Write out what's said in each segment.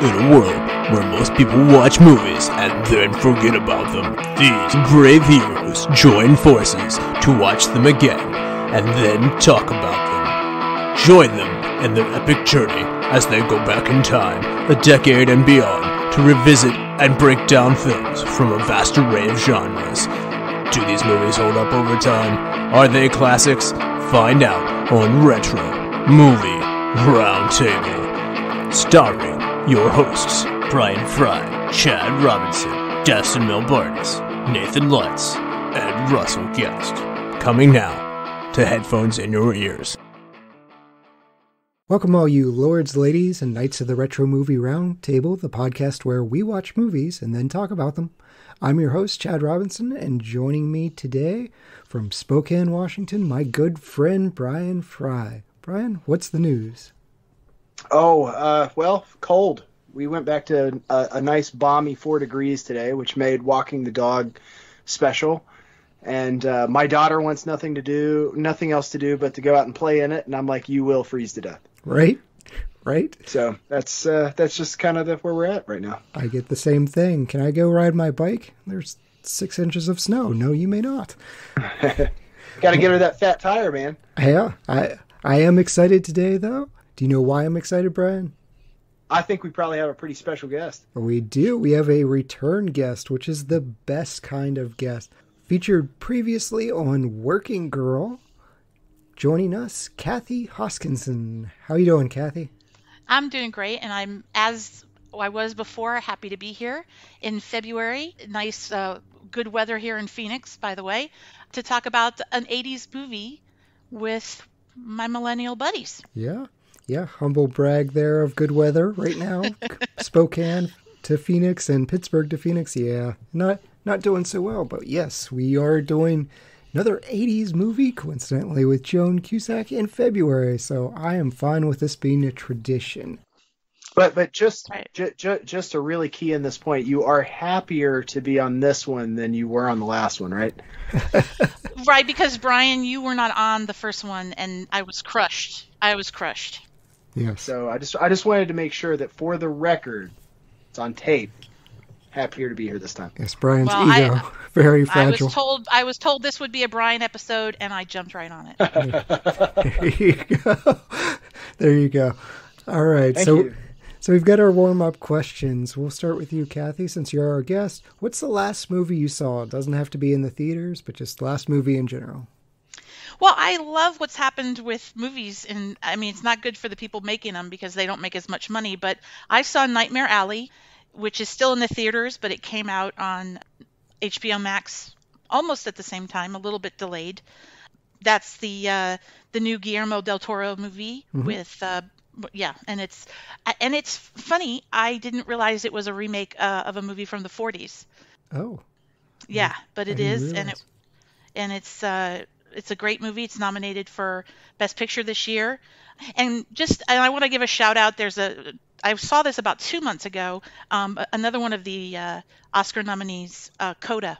In a world where most people watch movies and then forget about them, these brave heroes join forces to watch them again and then talk about them. Join them in their epic journey as they go back in time, a decade and beyond, to revisit and break down films from a vast array of genres. Do these movies hold up over time? Are they classics? Find out on Retro Movie Roundtable. Starring your hosts, Bryan Frye, Chad Robinson, Dustin Melbardis, Nathan Lutz, and Russell Guest. Coming now to headphones in your ears. Welcome, all you lords, ladies, and knights of the Retro Movie Roundtable, the podcast where we watch movies and then talk about them. I'm your host, Chad Robinson, and joining me today from Spokane, Washington, my good friend Bryan Frye. Bryan, what's the news? Oh, uh, well, cold. We went back to a, a, nice balmy four degrees today, which made walking the dog special. And uh, my daughter wants nothing to do, nothing else to do but to go out and play in it. And I'm like, you will freeze to death. Right, right. So that's uh, that's just kind of the, where we're at right now. I get the same thing. Can I go ride my bike? There's six inches of snow. No, you may not. Got to get her that fat tire, man. Yeah, I I am excited today, though. Do you know why I'm excited, Bryan? I think we probably have a pretty special guest. We do. We have a return guest, which is the best kind of guest. Featured previously on Working Girl. Joining us, Kathy Hoskinson. How are you doing, Kathy? I'm doing great, and I'm as I was before. Happy to be here in February. Nice, uh, good weather here in Phoenix, by the way, to talk about an 80s movie with my millennial buddies. Yeah, yeah. Humble brag there of good weather right now. Spokane to Phoenix and Pittsburgh to Phoenix. Yeah, not not doing so well, but yes, we are doing another 80s movie, coincidentally, with Joan Cusack in February. So I am fine with this being a tradition. But but just right. ju- ju- just to really key in this point, you are happier to be on this one than you were on the last one, right? right, because Bryan, you were not on the first one, and I was crushed. I was crushed. Yeah. So I just I just wanted to make sure that for the record, it's on tape. Happier to be here this time. Yes, Bryan's well, ego I, very fragile. I was told I was told this would be a Bryan episode, and I jumped right on it. there you go. There you go. All right. Thank so. You so we've got our warm up questions. We'll start with you, Kathy, since you're our guest. What's the last movie you saw? It doesn't have to be in the theaters, but just last movie in general. Well, I love what's happened with movies, and I mean, it's not good for the people making them because they don't make as much money. But I saw Nightmare Alley, which is still in the theaters, but it came out on HBO Max almost at the same time, a little bit delayed. That's the uh, the new Guillermo del Toro movie mm-hmm. with uh, yeah, and it's and it's funny. I didn't realize it was a remake uh, of a movie from the 40s. Oh. Yeah, but it is, and it and it's uh, it's a great movie. It's nominated for Best Picture this year, and just and I want to give a shout out. There's a I saw this about two months ago. Um, another one of the uh, Oscar nominees, uh, Coda,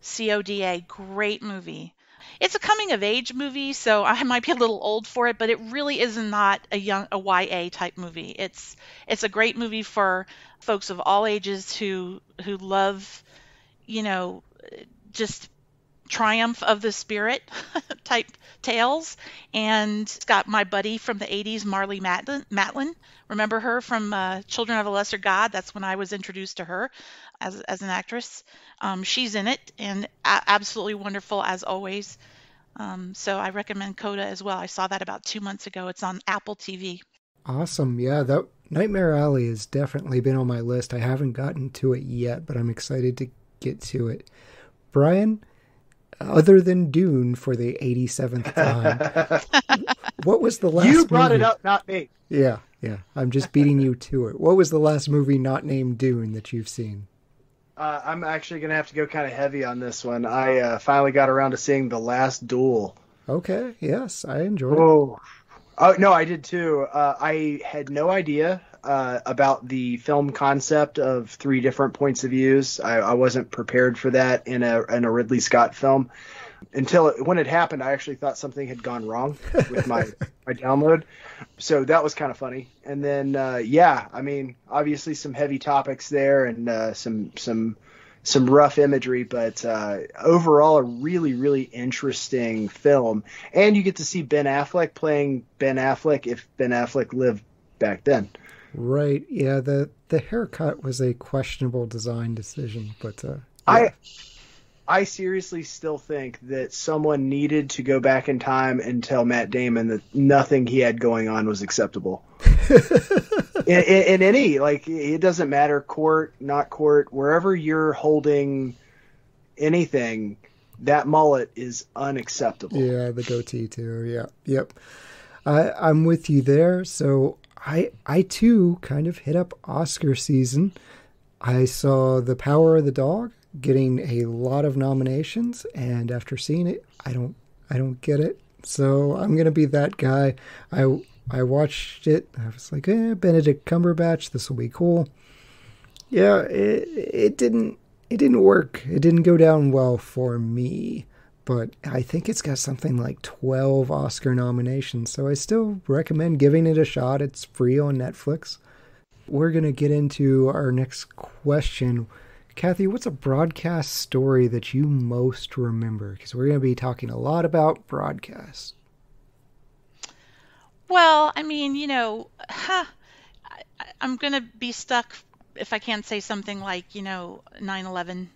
C O D A, great movie it's a coming of age movie, so I might be a little old for it, but it really is not a young a YA type movie. It's it's a great movie for folks of all ages who who love, you know, just triumph of the spirit type tales and it's got my buddy from the 80s Marlee Matlin, matlin. remember her from uh, children of a lesser god? That's when i was introduced to her as, as an actress. Um, she's in it and absolutely wonderful as always. Um, so i recommend coda as well. I saw that about two months ago. It's on apple tv awesome. Yeah that nightmare alley has definitely been on my list. I haven't gotten to it yet but i'm excited to get to it. Bryan other than Dune for the 87th time. what was the last You brought movie? it up, not me. Yeah, yeah. I'm just beating you to it. What was the last movie not named Dune that you've seen? Uh, I'm actually going to have to go kind of heavy on this one. I uh, finally got around to seeing The Last Duel. Okay, yes, I enjoyed oh. it. Oh, no, I did too. Uh, I had no idea uh, about the film concept of three different points of views. I, I, wasn't prepared for that in a in a Ridley Scott film. until it, when it happened, I actually thought something had gone wrong with my my download. So that was kind of funny. And then uh, yeah, I mean, obviously some heavy topics there and uh, some some some rough imagery, but uh, overall a really really interesting film. And you get to see Ben Affleck playing Ben Affleck if Ben Affleck lived back then. Right. Yeah. The the haircut was a questionable design decision, but uh, yeah. I I seriously still think that someone needed to go back in time and tell Matt Damon that nothing he had going on was acceptable. in, in, in, any like, it doesn't matter court, not court, wherever you're holding anything, that mullet is unacceptable. Yeah, the goatee too. Yeah, yep. I, I'm with you there. So I I too kind of hit up Oscar season. I saw The Power of the Dog getting a lot of nominations, and after seeing it, I don't I don't get it. So I'm gonna be that guy. I I watched it. I was like, eh, Benedict Cumberbatch. This will be cool. Yeah, it it didn't it didn't work. It didn't go down well for me. But I think it's got something like 12 Oscar nominations, so I still recommend giving it a shot. It's free on Netflix. We're going to get into our next question. Kathy, what's a broadcast story that you most remember? Because we're going to be talking a lot about broadcast. Well, I mean, you know, huh, I, am going to be stuck if I can't say something like, you know, 9 11.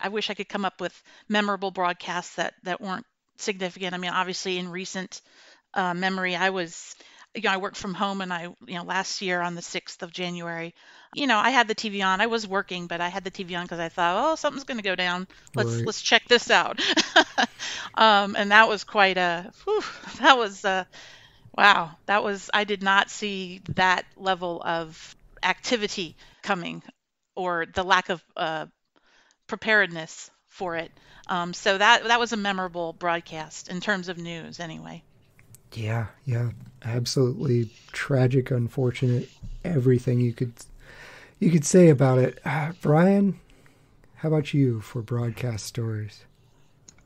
I wish I could come up with memorable broadcasts that, that weren't significant. I mean, obviously, in recent uh, memory, I was you know, I worked from home and I, you know, last year on the 6th of January, you know, I had the TV on. I was working, but I had the TV on because I thought, oh, something's going to go down. Let's right. let's check this out. um, and that was quite a, whew, that was, uh, wow, that was, I did not see that level of activity coming or the lack of uh, preparedness for it. Um, so that that was a memorable broadcast in terms of news, anyway. Yeah, yeah, absolutely tragic, unfortunate, everything you could you could say about it. Uh, Bryan, how about you for broadcast stories?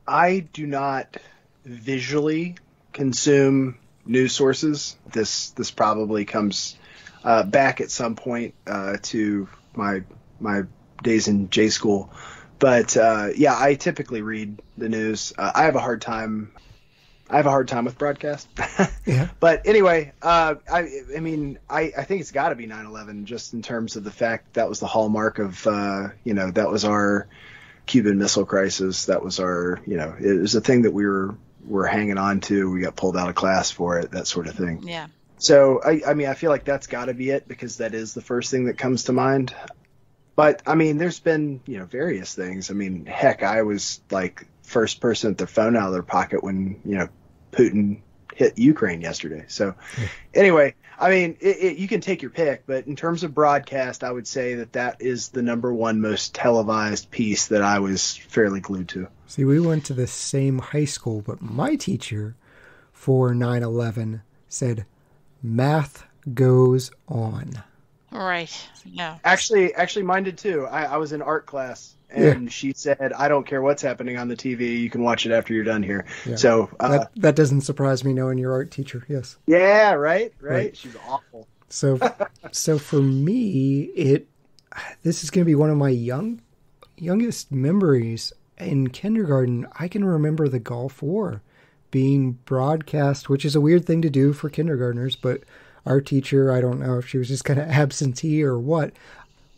I do not visually consume news sources. This this probably comes uh, back at some point uh, to my my days in J school. But uh, yeah, I typically read the news. Uh, I have a hard time I have a hard time with broadcast. yeah. But anyway, uh, I, I mean, I, I think it's got to be 9/11 just in terms of the fact that was the hallmark of, uh, you know, that was our Cuban Missile Crisis. That was our, you know, it was a thing that we were were hanging on to. We got pulled out of class for it, that sort of thing. Yeah. So I, I mean, I feel like that's got to be it because that is the first thing that comes to mind. But I mean, there's been you know various things. I mean, heck, I was like first person with their phone out of their pocket when you know Putin hit Ukraine yesterday. So, anyway, I mean, it, it, you can take your pick, but in terms of broadcast, I would say that that is the number one most televised piece that I was fairly glued to. See, we went to the same high school, but my teacher for 9 11 said, math goes on. Right. Yeah. Actually, actually, mine did too. I, I was in art class and yeah. she said, "I don't care what's happening on the TV. You can watch it after you're done here." Yeah. So uh, that, that doesn't surprise me, knowing your art teacher. Yes. Yeah. Right. Right. right. She's awful. So, so for me, it this is going to be one of my young youngest memories in kindergarten. I can remember the Gulf War being broadcast, which is a weird thing to do for kindergartners, but our teacher, I don't know if she was just kind of absentee or what,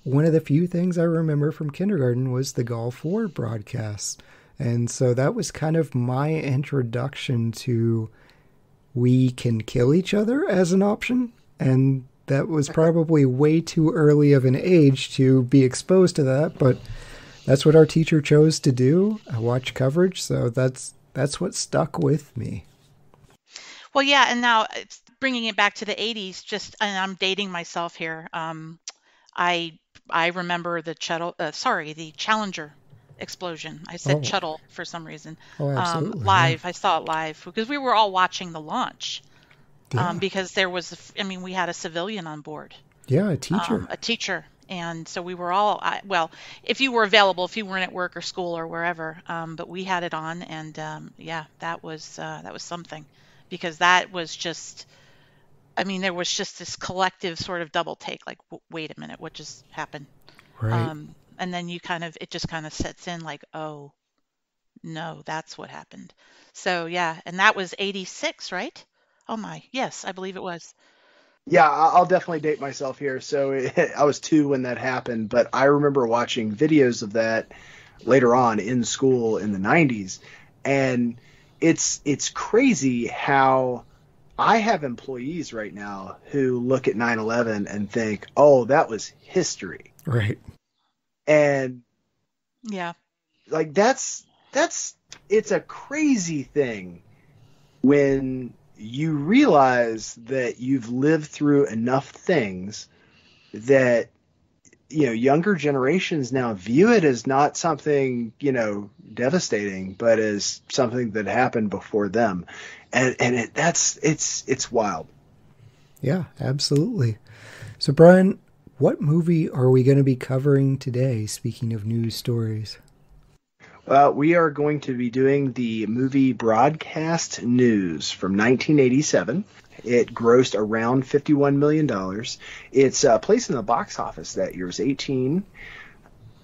one of the few things I remember from kindergarten was the Gulf War broadcast. And so that was kind of my introduction to we can kill each other as an option. And that was probably way too early of an age to be exposed to that, but that's what our teacher chose to do. I watch coverage, so that's that's what stuck with me. Well, yeah, and now uh, bringing it back to the 80s, just and I'm dating myself here. Um, I I remember the Shuttle, uh, sorry, the Challenger explosion. I said oh. Shuttle for some reason. Oh. Um, live. Yeah. I saw it live because we were all watching the launch. Um, yeah. Um, because there was, I mean, we had a civilian on board. Yeah, a teacher. Um, a teacher. and so we were all well if you were available if you weren't at work or school or wherever um, but we had it on and um, yeah that was uh, that was something because that was just i mean there was just this collective sort of double take like wait a minute what just happened? Right. Um, and then you kind of it just kind of sets in like oh no that's what happened. So yeah and that was 86 right? Oh my yes i believe it was. Yeah, I'll definitely date myself here. So it, I was two when that happened, but I remember watching videos of that later on in school in the 90s, and it's it's crazy how I have employees right now who look at 9/11 and think, "Oh, that was history." Right. And yeah. Like that's that's it's a crazy thing when you realize that you've lived through enough things that you know younger generations now view it as not something you know devastating but as something that happened before them and and it, that's it's it's wild yeah absolutely so brian what movie are we going to be covering today speaking of news stories Well, we are going to be doing the movie Broadcast News from 1987. It grossed around $51 million. Its uh, place in the box office that year was 18.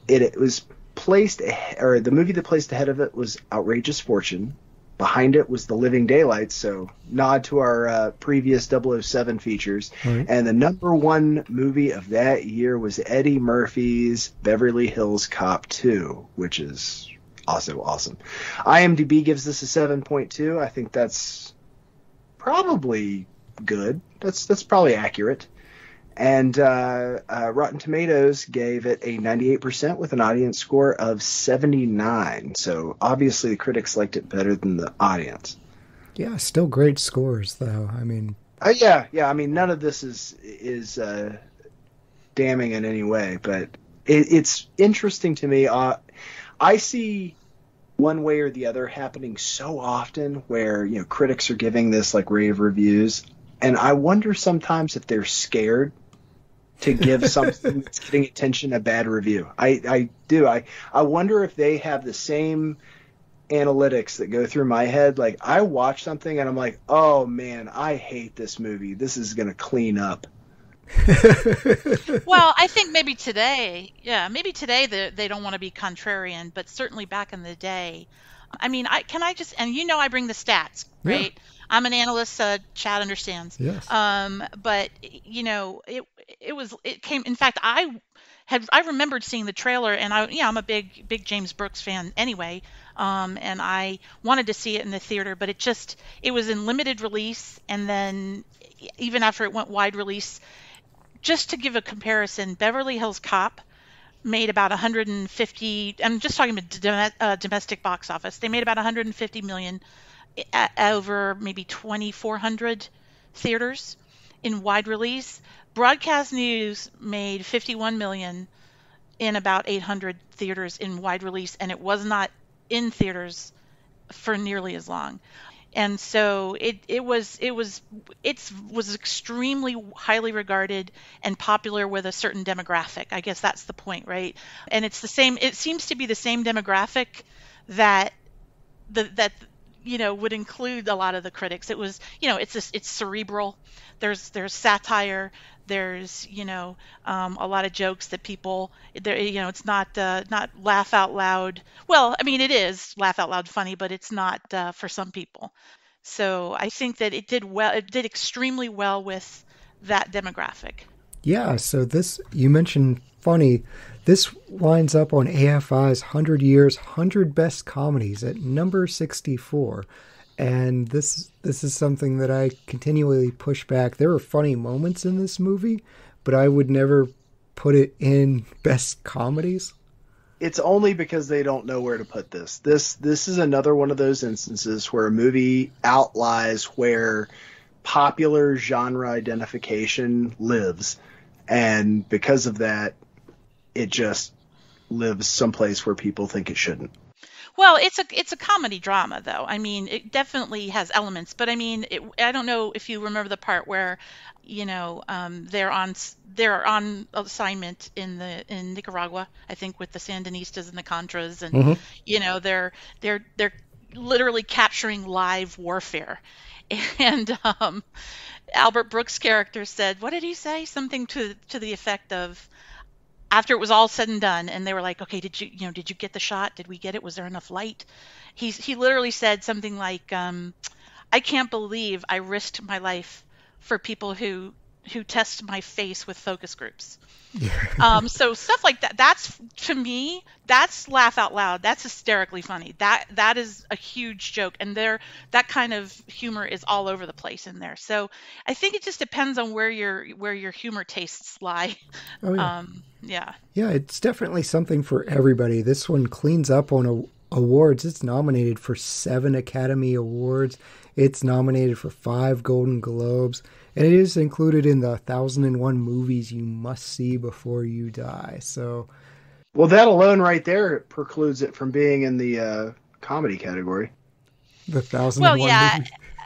It, it was placed, or the movie that placed ahead of it was Outrageous Fortune. Behind it was The Living Daylights, so nod to our uh, previous 007 features. Right. And the number one movie of that year was Eddie Murphy's Beverly Hills Cop 2, which is also awesome. IMDb gives this a 7.2. I think that's probably good. That's that's probably accurate. And uh, uh, Rotten Tomatoes gave it a 98% with an audience score of 79. So obviously the critics liked it better than the audience. Yeah, still great scores though. I mean, uh, yeah, yeah. I mean, none of this is is uh, damning in any way, but it, it's interesting to me. Uh, I see one way or the other happening so often where you know critics are giving this like rave reviews and i wonder sometimes if they're scared to give something that's getting attention a bad review i i do i i wonder if they have the same analytics that go through my head like i watch something and i'm like oh man i hate this movie this is going to clean up well, I think maybe today, yeah, maybe today they, they don't want to be contrarian, but certainly back in the day, I mean, I can I just and you know I bring the stats, right? Yeah. I'm an analyst. Uh, Chad understands. Yes. Um, but you know, it it was it came. In fact, I had I remembered seeing the trailer, and I yeah, I'm a big big James Brooks fan anyway. Um, and I wanted to see it in the theater, but it just it was in limited release, and then even after it went wide release, just to give a comparison, Beverly Hills Cop made about 150. I'm just talking about uh, domestic box office. They made about 150 million over maybe 2,400 theaters in wide release. Broadcast News made 51 million in about 800 theaters in wide release, and it was not in theaters for nearly as long and so it it was it was it was extremely highly regarded and popular with a certain demographic. I guess that's the point, right? And it's the same. It seems to be the same demographic that the that you know would include a lot of the critics. It was you know it's it's cerebral. There's there's satire. There's you know um, a lot of jokes that people there you know it's not uh, not laugh out loud. Well i mean it is laugh out loud funny but it's not uh, for some people. So i think that it did well it did extremely well with that demographic. Yeah so this you mentioned funny this lines up on afi's 100 years 100 best comedies at number 64 and this this is something that I continually push back. There are funny moments in this movie, but I would never put it in best comedies. It's only because they don't know where to put this. This this is another one of those instances where a movie outlies where popular genre identification lives, and because of that, it just lives someplace where people think it shouldn't. Well, it's a it's a comedy drama though. I mean, it definitely has elements, but I mean, it, I don't know if you remember the part where, you know, um, they're on they're on assignment in the in Nicaragua, I think, with the Sandinistas and the Contras, and mm-hmm. you know they're they're they're literally capturing live warfare. And um, Albert Brooks' character said, "What did he say? Something to to the effect of." After it was all said and done, and they were like, "Okay, did you, you know, did you get the shot? Did we get it? Was there enough light?" He he literally said something like, um, "I can't believe I risked my life for people who who test my face with focus groups. Um, so stuff like that. That's to me. That's laugh out loud. That's hysterically funny. That that is a huge joke, and there that kind of humor is all over the place in there. So I think it just depends on where your where your humor tastes lie. Oh, yeah. Um, yeah. Yeah, it's definitely something for everybody. This one cleans up on a, awards. It's nominated for seven Academy Awards. It's nominated for five Golden Globes and it is included in the 1001 movies you must see before you die. So, well, that alone right there precludes it from being in the uh, comedy category. The 1001 Well, yeah.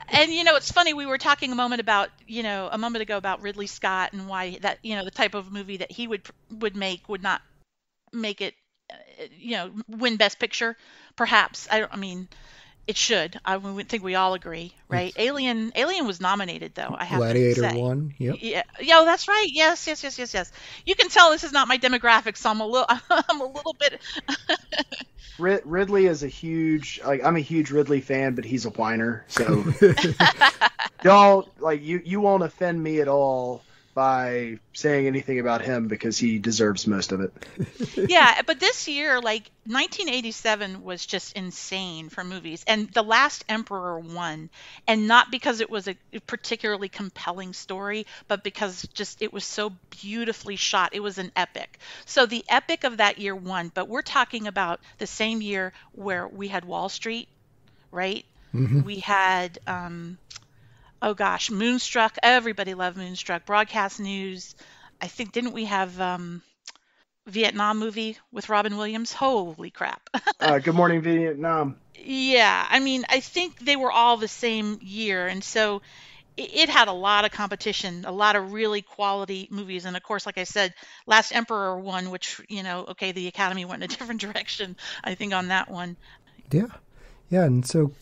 and you know it's funny we were talking a moment about you know a moment ago about ridley scott and why that you know the type of movie that he would would make would not make it uh, you know win best picture perhaps i don't i mean it should. I would think we all agree, right? Alien Alien was nominated though. I have Gladiator to say. one. Yep. Yeah. Yeah, oh, that's right. Yes, yes, yes, yes, yes. You can tell this is not my demographic, so I'm a little I'm a little bit Ridley is a huge like I'm a huge Ridley fan, but he's a whiner. So don't like you you won't offend me at all by saying anything about him because he deserves most of it. yeah, but this year, like 1987 was just insane for movies. And The Last Emperor won. And not because it was a particularly compelling story, but because just it was so beautifully shot. It was an epic. So the epic of that year won. But we're talking about the same year where we had Wall Street, right? Mm-hmm. We had um, oh gosh, Moonstruck. Everybody loved Moonstruck. Broadcast News. I think didn't we have um, Vietnam movie with Robin Williams? Holy crap! uh, Good Morning Vietnam. Yeah, I mean, I think they were all the same year, and so it, it had a lot of competition, a lot of really quality movies, and of course, like I said, Last Emperor won, which you know, okay, the Academy went in a different direction, I think, on that one. Yeah, yeah, and so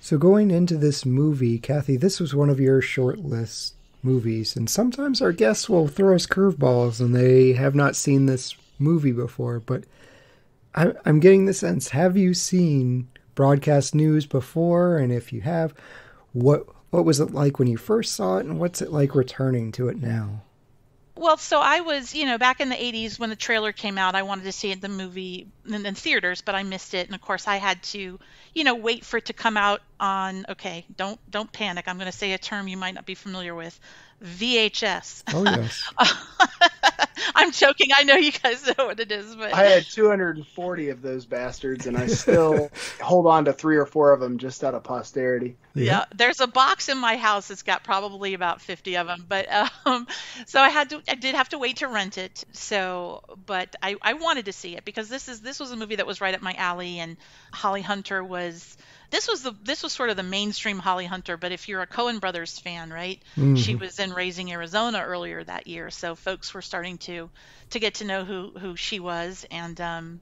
so going into this movie, Kathy, this was one of your short list movies, and sometimes our guests will throw us curveballs and they have not seen this movie before. But I, I'm getting the sense: have you seen broadcast news before? And if you have, what what was it like when you first saw it, and what's it like returning to it now? Well, so I was, you know, back in the 80s when the trailer came out, I wanted to see the movie in, in, theaters, but I missed it. And of course, I had to, you know, wait for it to come out on, okay, don't don't panic. I'm going to say a term you might not be familiar with, VHS. Oh yes. I'm joking. I know you guys know what it is, but I had 240 of those bastards, and I still hold on to three or four of them just out of posterity. Yeah. yeah. there's a box in my house that's got probably about 50 of them, but um, so I had to, I did have to wait to rent it. So, but I, I wanted to see it because this is this was a movie that was right up my alley, and Holly Hunter was this was the this was sort of the mainstream Holly Hunter, but if you're a Coen Brothers fan, right? Mm-hmm. She was in Raising Arizona earlier that year, so folks were starting to to get to know who who she was, and um,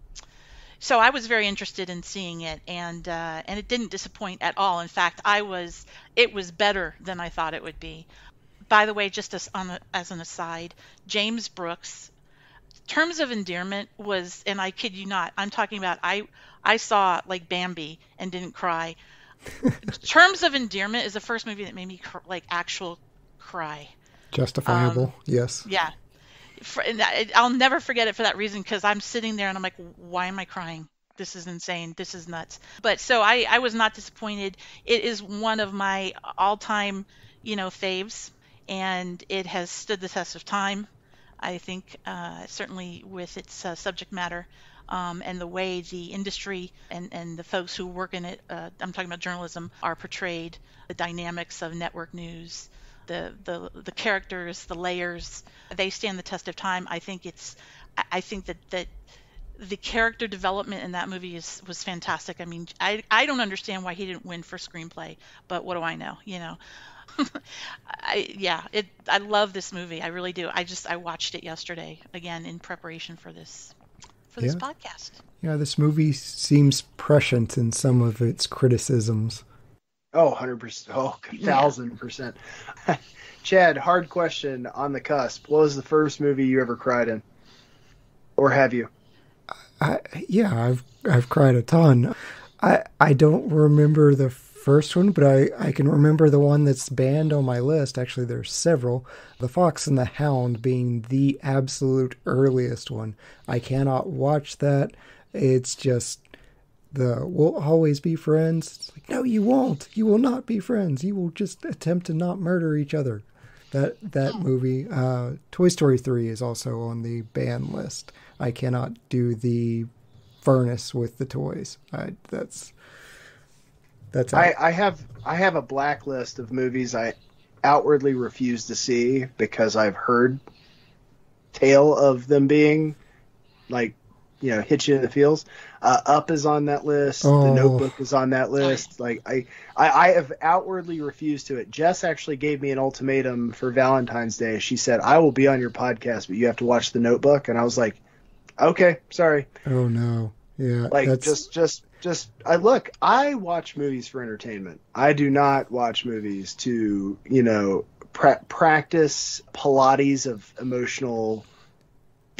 so I was very interested in seeing it, and uh, and it didn't disappoint at all. In fact, I was it was better than I thought it would be. By the way, just as on as an aside, James Brooks terms of endearment was and i kid you not i'm talking about i I saw like Bambi and didn't cry. Terms of Endearment is the first movie that made me cr- like actual cry. Justifiable, um, yes. Yeah, for, I'll never forget it for that reason because I'm sitting there and I'm like, why am I crying? This is insane. This is nuts. But so I, I was not disappointed. It is one of my all-time, you know, faves, and it has stood the test of time. I think uh, certainly with its uh, subject matter um, and the way the industry and, and the folks who work in it, uh, I'm talking about journalism, are portrayed, the dynamics of network news, the, the, the characters, the layers, they stand the test of time. I think it's, I think that, that the character development in that movie is was fantastic. I mean, I I don't understand why he didn't win for screenplay, but what do I know, you know? I yeah, it I love this movie. I really do. I just I watched it yesterday again in preparation for this for this yeah. podcast. Yeah, this movie seems prescient in some of its criticisms. Oh, 100%. Oh, 1000%. Chad, hard question on the cusp. What was the first movie you ever cried in? Or have you? I, yeah, I've I've cried a ton. I I don't remember the first one, but I, I can remember the one that's banned on my list. Actually, there's several. The Fox and the Hound being the absolute earliest one. I cannot watch that. It's just the we'll always be friends. It's like, no, you won't. You will not be friends. You will just attempt to not murder each other. That that oh. movie. Uh, Toy Story three is also on the ban list. I cannot do the furnace with the toys. I, that's that's I, I have I have a blacklist of movies I outwardly refuse to see because I've heard tale of them being like you know hit you in the feels. Uh, Up is on that list. Oh. The Notebook is on that list. Like I, I I have outwardly refused to it. Jess actually gave me an ultimatum for Valentine's Day. She said I will be on your podcast, but you have to watch The Notebook. And I was like, okay, sorry. Oh no. Yeah. Like that's... just just just I look, I watch movies for entertainment. I do not watch movies to, you know, pra- practice Pilates of emotional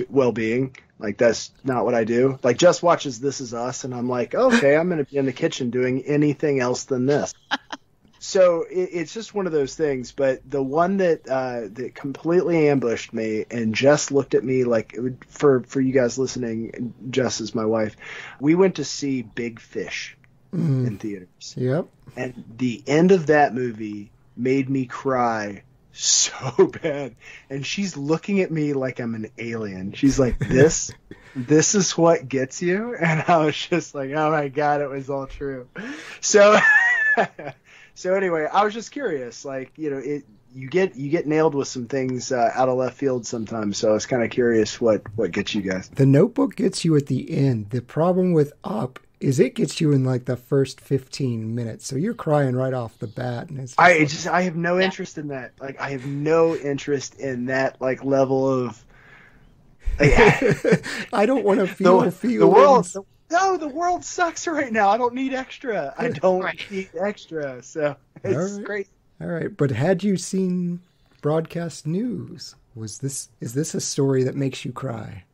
well-being. Like that's not what I do. Like just watches This Is Us, and I'm like, okay, I'm going to be in the kitchen doing anything else than this. So it, it's just one of those things. But the one that uh, that completely ambushed me and Jess looked at me like for for you guys listening, Jess is my wife. We went to see Big Fish mm. in theaters. Yep. And the end of that movie made me cry so bad. And she's looking at me like I'm an alien. She's like, "This, this is what gets you." And I was just like, "Oh my god, it was all true." So. so anyway, I was just curious, like you know, it you get you get nailed with some things uh, out of left field sometimes. So I was kind of curious what what gets you guys. The Notebook gets you at the end. The problem with Up is it gets you in like the first 15 minutes so you're crying right off the bat and it's just i like, just i have no interest in that like i have no interest in that like level of like, i don't want to feel the, the world the, no, the world sucks right now. I don't need extra. I don't right. need extra. So it's All right. great. All right, but had you seen broadcast news? Was this is this a story that makes you cry?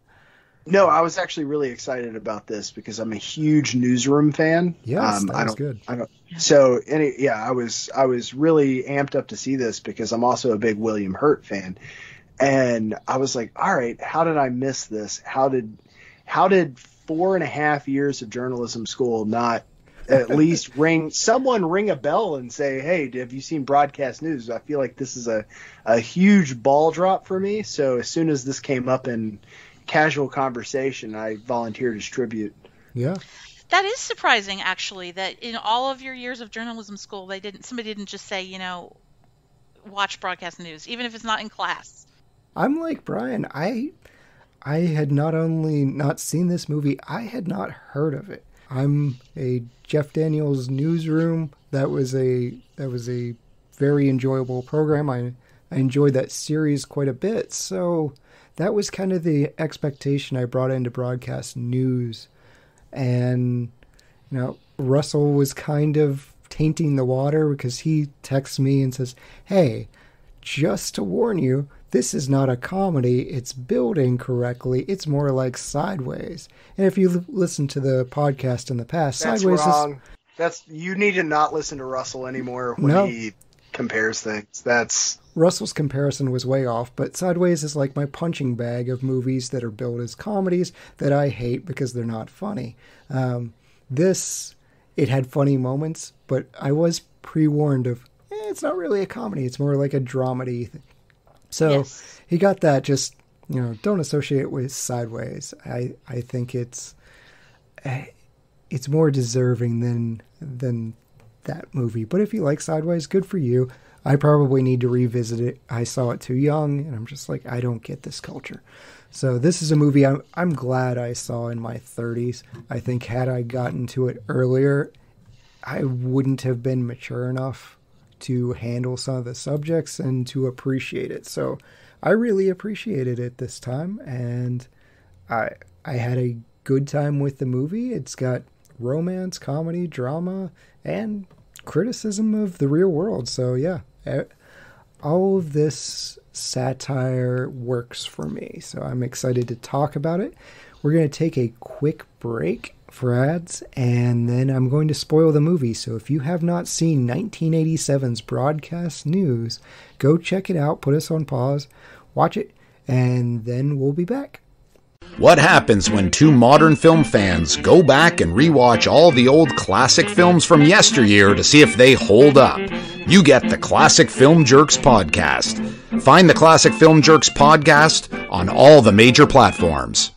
No, I was actually really excited about this because I'm a huge newsroom fan. Yes, um, was good. I don't, so, any, yeah, I was I was really amped up to see this because I'm also a big William Hurt fan, and I was like, all right, how did I miss this? How did how did four and a half years of journalism school not at least ring someone ring a bell and say, "Hey, have you seen broadcast news?" I feel like this is a a huge ball drop for me. So as soon as this came up in casual conversation, I volunteered as tribute. Yeah. That is surprising, actually. That in all of your years of journalism school, they didn't. Somebody didn't just say, you know, watch broadcast news, even if it's not in class. I'm like Bryan. I I had not only not seen this movie, I had not heard of it. I'm a Jeff Daniels newsroom. That was a that was a very enjoyable program. I I enjoyed that series quite a bit. So that was kind of the expectation I brought into broadcast news. And you know, Russell was kind of tainting the water because he texts me and says, "Hey, just to warn you, this is not a comedy. It's building correctly. It's more like Sideways. And if you l- listen to the podcast in the past, That's Sideways wrong. is. That's you need to not listen to Russell anymore when no. he compares things. That's Russell's comparison was way off, but Sideways is like my punching bag of movies that are billed as comedies that I hate because they're not funny. Um, this it had funny moments, but I was pre warned of eh, it's not really a comedy. It's more like a dramedy so yes. he got that. Just you know, don't associate with Sideways. I I think it's eh, it's more deserving than than that movie. But if you like Sideways, good for you. I probably need to revisit it. I saw it too young, and I'm just like, I don't get this culture. So this is a movie I'm, I'm glad I saw in my 30s. I think had I gotten to it earlier, I wouldn't have been mature enough to handle some of the subjects and to appreciate it. So I really appreciated it this time, and I I had a good time with the movie. It's got romance, comedy, drama, and criticism of the real world. So yeah, all of this satire works for me. So I'm excited to talk about it. We're going to take a quick break for ads, and then I'm going to spoil the movie. So if you have not seen 1987's broadcast news, go check it out, put us on pause, watch it, and then we'll be back. What happens when two modern film fans go back and rewatch all the old classic films from yesteryear to see if they hold up? You get the Classic Film Jerks podcast. Find the Classic Film Jerks podcast on all the major platforms.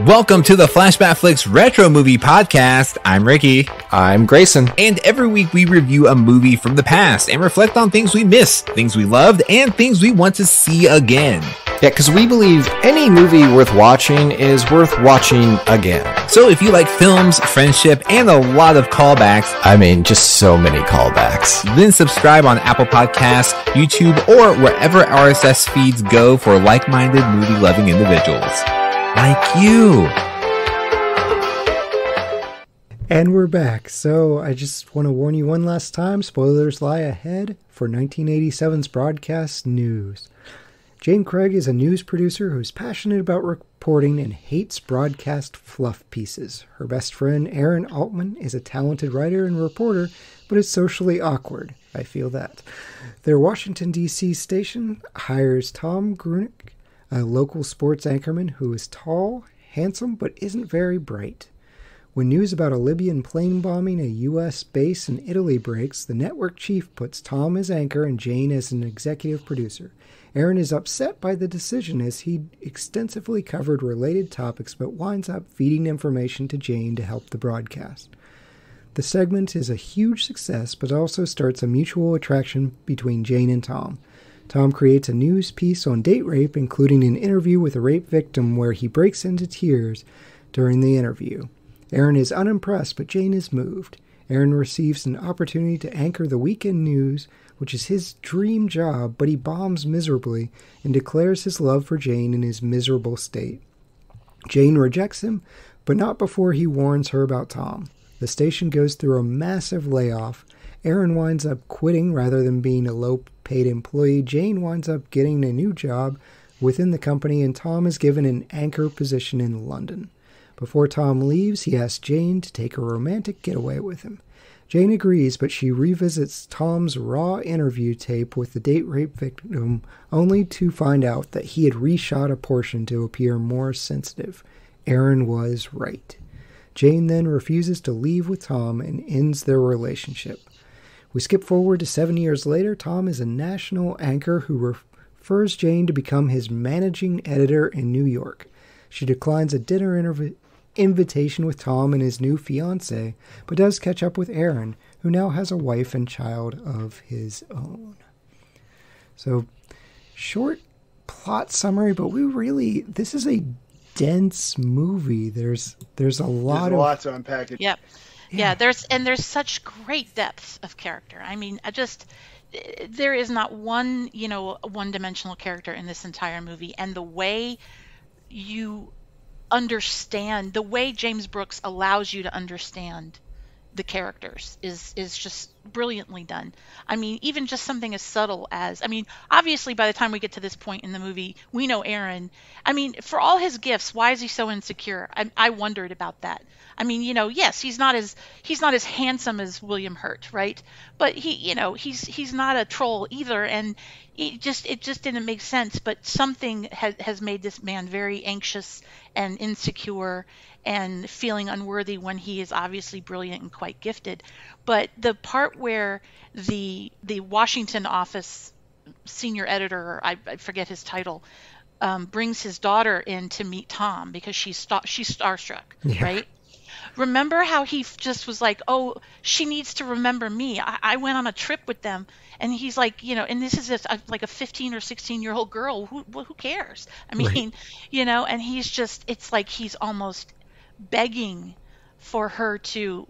Welcome to the Flashback Flicks Retro Movie Podcast. I'm Ricky. I'm Grayson. And every week we review a movie from the past and reflect on things we missed, things we loved, and things we want to see again. Yeah, because we believe any movie worth watching is worth watching again. So if you like films, friendship, and a lot of callbacks, I mean, just so many callbacks, then subscribe on Apple Podcasts, YouTube, or wherever RSS feeds go for like minded movie loving individuals. Like you. And we're back. So I just want to warn you one last time spoilers lie ahead for 1987's broadcast news. Jane Craig is a news producer who's passionate about reporting and hates broadcast fluff pieces. Her best friend, Aaron Altman, is a talented writer and reporter, but is socially awkward. I feel that. Their Washington, D.C. station hires Tom Grunick, a local sports anchorman who is tall, handsome, but isn't very bright. When news about a Libyan plane bombing a U.S. base in Italy breaks, the network chief puts Tom as anchor and Jane as an executive producer. Aaron is upset by the decision as he extensively covered related topics but winds up feeding information to Jane to help the broadcast. The segment is a huge success but also starts a mutual attraction between Jane and Tom. Tom creates a news piece on date rape, including an interview with a rape victim where he breaks into tears during the interview. Aaron is unimpressed, but Jane is moved. Aaron receives an opportunity to anchor the weekend news which is his dream job, but he bombs miserably and declares his love for Jane in his miserable state. Jane rejects him, but not before he warns her about Tom. The station goes through a massive layoff. Aaron winds up quitting rather than being a low paid employee. Jane winds up getting a new job within the company, and Tom is given an anchor position in London. Before Tom leaves, he asks Jane to take a romantic getaway with him. Jane agrees, but she revisits Tom's raw interview tape with the date rape victim only to find out that he had reshot a portion to appear more sensitive. Aaron was right. Jane then refuses to leave with Tom and ends their relationship. We skip forward to seven years later. Tom is a national anchor who refers Jane to become his managing editor in New York. She declines a dinner interview invitation with Tom and his new fiance, but does catch up with Aaron, who now has a wife and child of his own. So, short plot summary, but we really this is a dense movie. There's there's a lot there's of a lot to unpack. It. Yep. Yeah. yeah, there's and there's such great depth of character. I mean, I just there is not one, you know, one-dimensional character in this entire movie and the way you understand the way James Brooks allows you to understand the characters is is just brilliantly done. I mean, even just something as subtle as I mean, obviously by the time we get to this point in the movie, we know Aaron. I mean, for all his gifts, why is he so insecure? I, I wondered about that. I mean, you know, yes, he's not as he's not as handsome as William Hurt, right? But he, you know, he's he's not a troll either, and it just it just didn't make sense. But something has has made this man very anxious and insecure and feeling unworthy when he is obviously brilliant and quite gifted. But the part where the the Washington office senior editor, I, I forget his title, um, brings his daughter in to meet Tom because she's she's starstruck, yeah. right? Remember how he just was like, "Oh, she needs to remember me. I, I went on a trip with them," and he's like, you know, and this is a, like a 15 or 16 year old girl. Who who cares? I mean, right. you know, and he's just, it's like he's almost begging for her to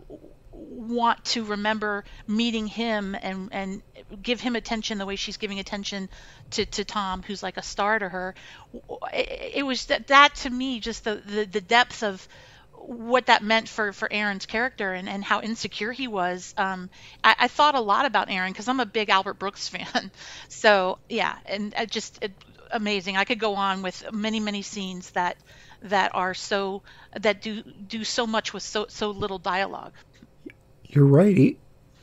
want to remember meeting him and and give him attention the way she's giving attention to, to Tom who's like a star to her it, it was that that to me just the, the the depth of what that meant for for Aaron's character and, and how insecure he was. Um, I, I thought a lot about Aaron because I'm a big Albert Brooks fan. So yeah, and I just it, amazing. I could go on with many many scenes that that are so that do do so much with so so little dialogue. You're right.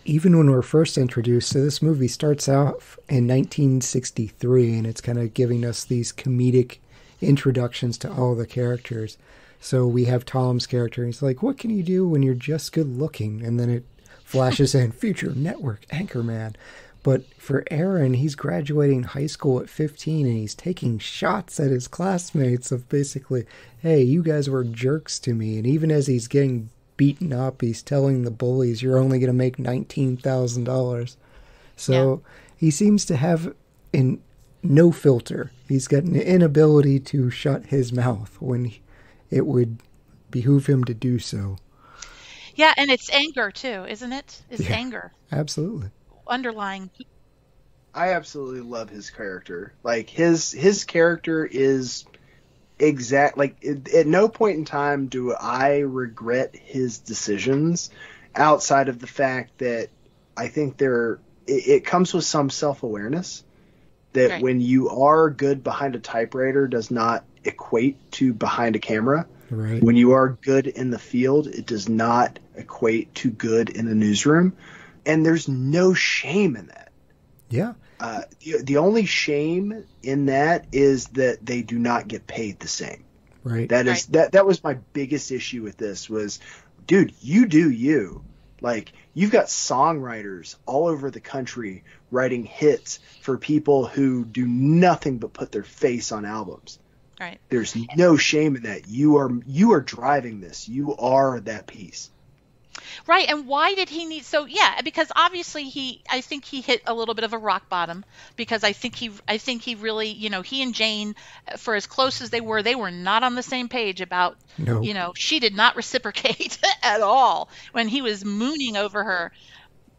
Even when we're first introduced, so this movie starts off in 1963, and it's kind of giving us these comedic introductions to all the characters. So we have Tom's character, and he's like, "What can you do when you're just good looking?" And then it flashes in future network anchorman. But for Aaron, he's graduating high school at 15 and he's taking shots at his classmates of basically, hey, you guys were jerks to me. And even as he's getting beaten up, he's telling the bullies, you're only going to make $19,000. So yeah. he seems to have in no filter. He's got an inability to shut his mouth when it would behoove him to do so. Yeah, and it's anger too, isn't it? It's yeah, anger. Absolutely underlying. I absolutely love his character. Like his his character is exact. Like it, at no point in time do I regret his decisions, outside of the fact that I think there it, it comes with some self awareness that right. when you are good behind a typewriter does not equate to behind a camera. Right. When you are good in the field, it does not equate to good in the newsroom and there's no shame in that. Yeah. Uh, the, the only shame in that is that they do not get paid the same. Right. That is right. that that was my biggest issue with this was, dude, you do you. Like you've got songwriters all over the country writing hits for people who do nothing but put their face on albums. Right. There's no shame in that. You are you are driving this. You are that piece. Right, and why did he need so yeah, because obviously he I think he hit a little bit of a rock bottom because I think he I think he really, you know, he and Jane for as close as they were, they were not on the same page about no. you know, she did not reciprocate at all when he was mooning over her.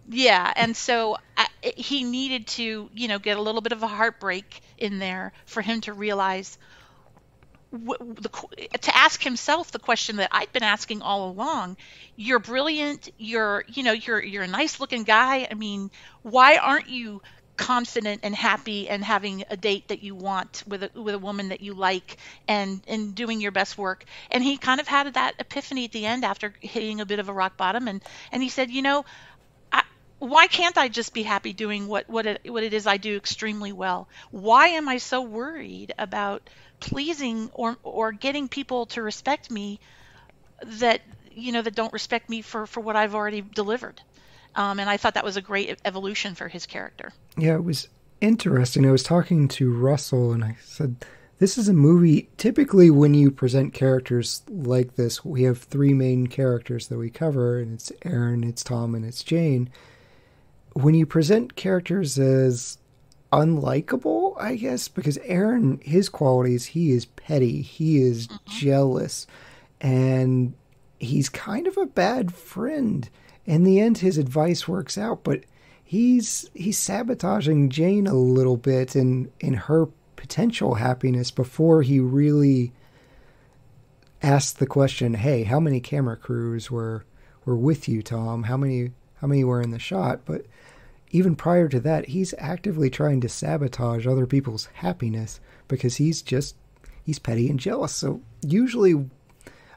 Yeah, and so I, he needed to, you know, get a little bit of a heartbreak in there for him to realize the, to ask himself the question that I'd been asking all along. You're brilliant. You're, you know, you're you're a nice looking guy. I mean, why aren't you confident and happy and having a date that you want with a with a woman that you like and and doing your best work? And he kind of had that epiphany at the end after hitting a bit of a rock bottom, and and he said, you know, why can't I just be happy doing what what it, what it is I do extremely well? Why am I so worried about pleasing or or getting people to respect me that you know that don't respect me for for what I've already delivered. Um, and I thought that was a great evolution for his character. Yeah, it was interesting. I was talking to Russell and I said, This is a movie. Typically, when you present characters like this, we have three main characters that we cover, and it's Aaron, it's Tom, and it's Jane. When you present characters as unlikable, I guess, because Aaron, his qualities, he is petty, he is mm-hmm. jealous, and he's kind of a bad friend. In the end, his advice works out, but he's he's sabotaging Jane a little bit in in her potential happiness before he really asked the question, "Hey, how many camera crews were were with you, Tom? How many how many were in the shot?" But even prior to that, he's actively trying to sabotage other people's happiness because he's just he's petty and jealous. So usually